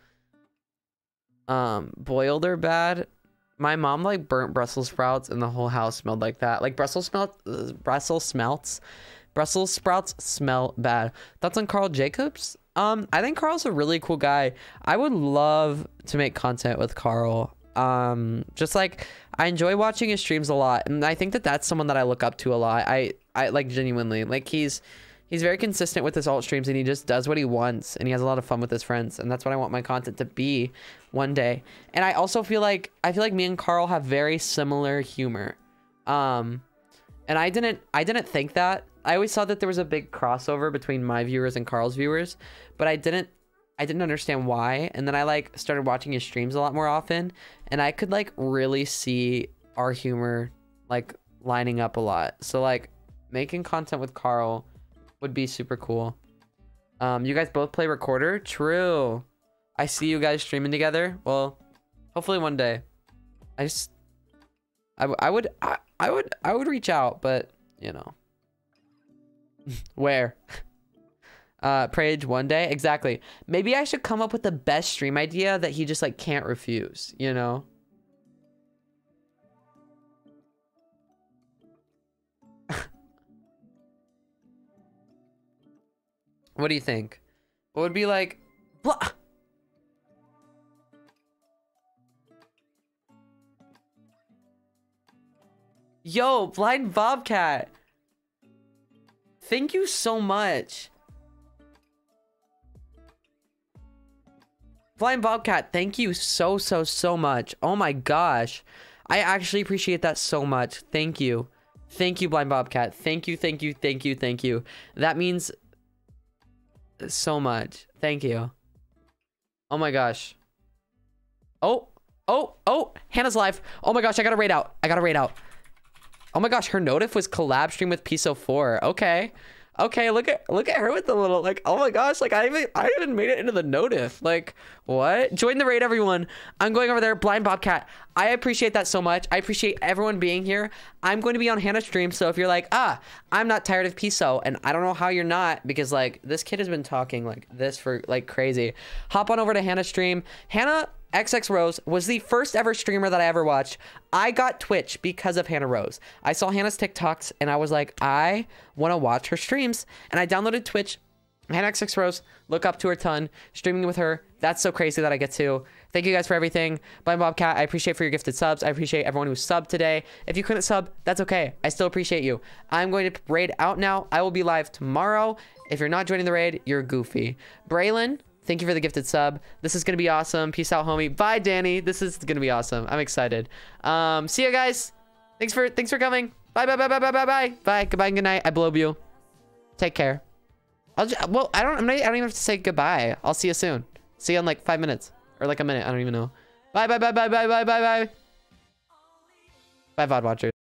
Speaker 1: Um, boiled or bad. My mom like burnt Brussels sprouts and the whole house smelled like that. Like Brussels uh, Brussels smelts. Brussels sprouts smell bad. That's on Carl Jacobs? Um, I think Carl's a really cool guy. I would love to make content with Carl. Um, just like I enjoy watching his streams a lot, and I think that that's someone that I look up to a lot. I I like genuinely like he's he's very consistent with his alt streams and he just does what he wants and he has a lot of fun with his friends and that's what I want my content to be one day. And I also feel like I feel like me and Carl have very similar humor. Um and I didn't I didn't think that. I always saw that there was a big crossover between my viewers and Carl's viewers, but I didn't I didn't understand why. And then I like started watching his streams a lot more often and I could like really see our humor like lining up a lot. So like making content with Carl would be super cool. Um, you guys both play recorder? True. I see you guys streaming together. Well, hopefully one day. I just, I, I would, I, I would, I would reach out, but you know, where? Uh, Prage one day. Exactly. Maybe I should come up with the best stream idea that he just like can't refuse, you know? What do you think? What would be like? Blah. Yo, Blind Bobcat. Thank you so much. Blind Bobcat, thank you so, so, so much. Oh my gosh. I actually appreciate that so much. Thank you. Thank you, Blind Bobcat. Thank you, thank you, thank you, thank you. That means so much. Thank you. Oh my gosh. Oh, oh, oh, Hannah's live. Oh my gosh, I gotta raid out. I gotta raid out. Oh my gosh, her notif was collab stream with Piso4. Okay. Okay, look at look at her with the little like oh my gosh, like I even I even made it into the notif. Like, what? Join the raid everyone. I'm going over there, blind bobcat. I appreciate that so much. I appreciate everyone being here. I'm going to be on Hannah's stream, so if you're like, ah, I'm not tired of Piso, and I don't know how you're not, because like this kid has been talking like this for like crazy. Hop on over to Hannah's stream. Hannah XX Rose was the first ever streamer that I ever watched. I got Twitch because of Hannah Rose. I saw Hannah's TikToks and I was like, I want to watch her streams. And I downloaded Twitch. Hannah XX Rose, look up to her ton, streaming with her. That's so crazy that I get to. Thank you guys for everything. Blind Bobcat, I appreciate for your gifted subs. I appreciate everyone who subbed today. If you couldn't sub, that's okay. I still appreciate you. I'm going to raid out now. I will be live tomorrow. If you're not joining the raid, you're goofy. Braylon, Thank you for the gifted sub. This is going to be awesome. Peace out, homie. Bye, Danny. This is going to be awesome. I'm excited. Um, see you guys. Thanks for thanks for coming. Bye, bye, bye, bye, bye, bye, bye. Bye. Goodbye and good night. I blow you. Take care. I'll just, well, I don't, I'm not, I don't even have to say goodbye. I'll see you soon. See you in like five minutes or like a minute. I don't even know. Bye, bye, bye, bye, bye, bye, bye, bye. Bye, VOD watchers.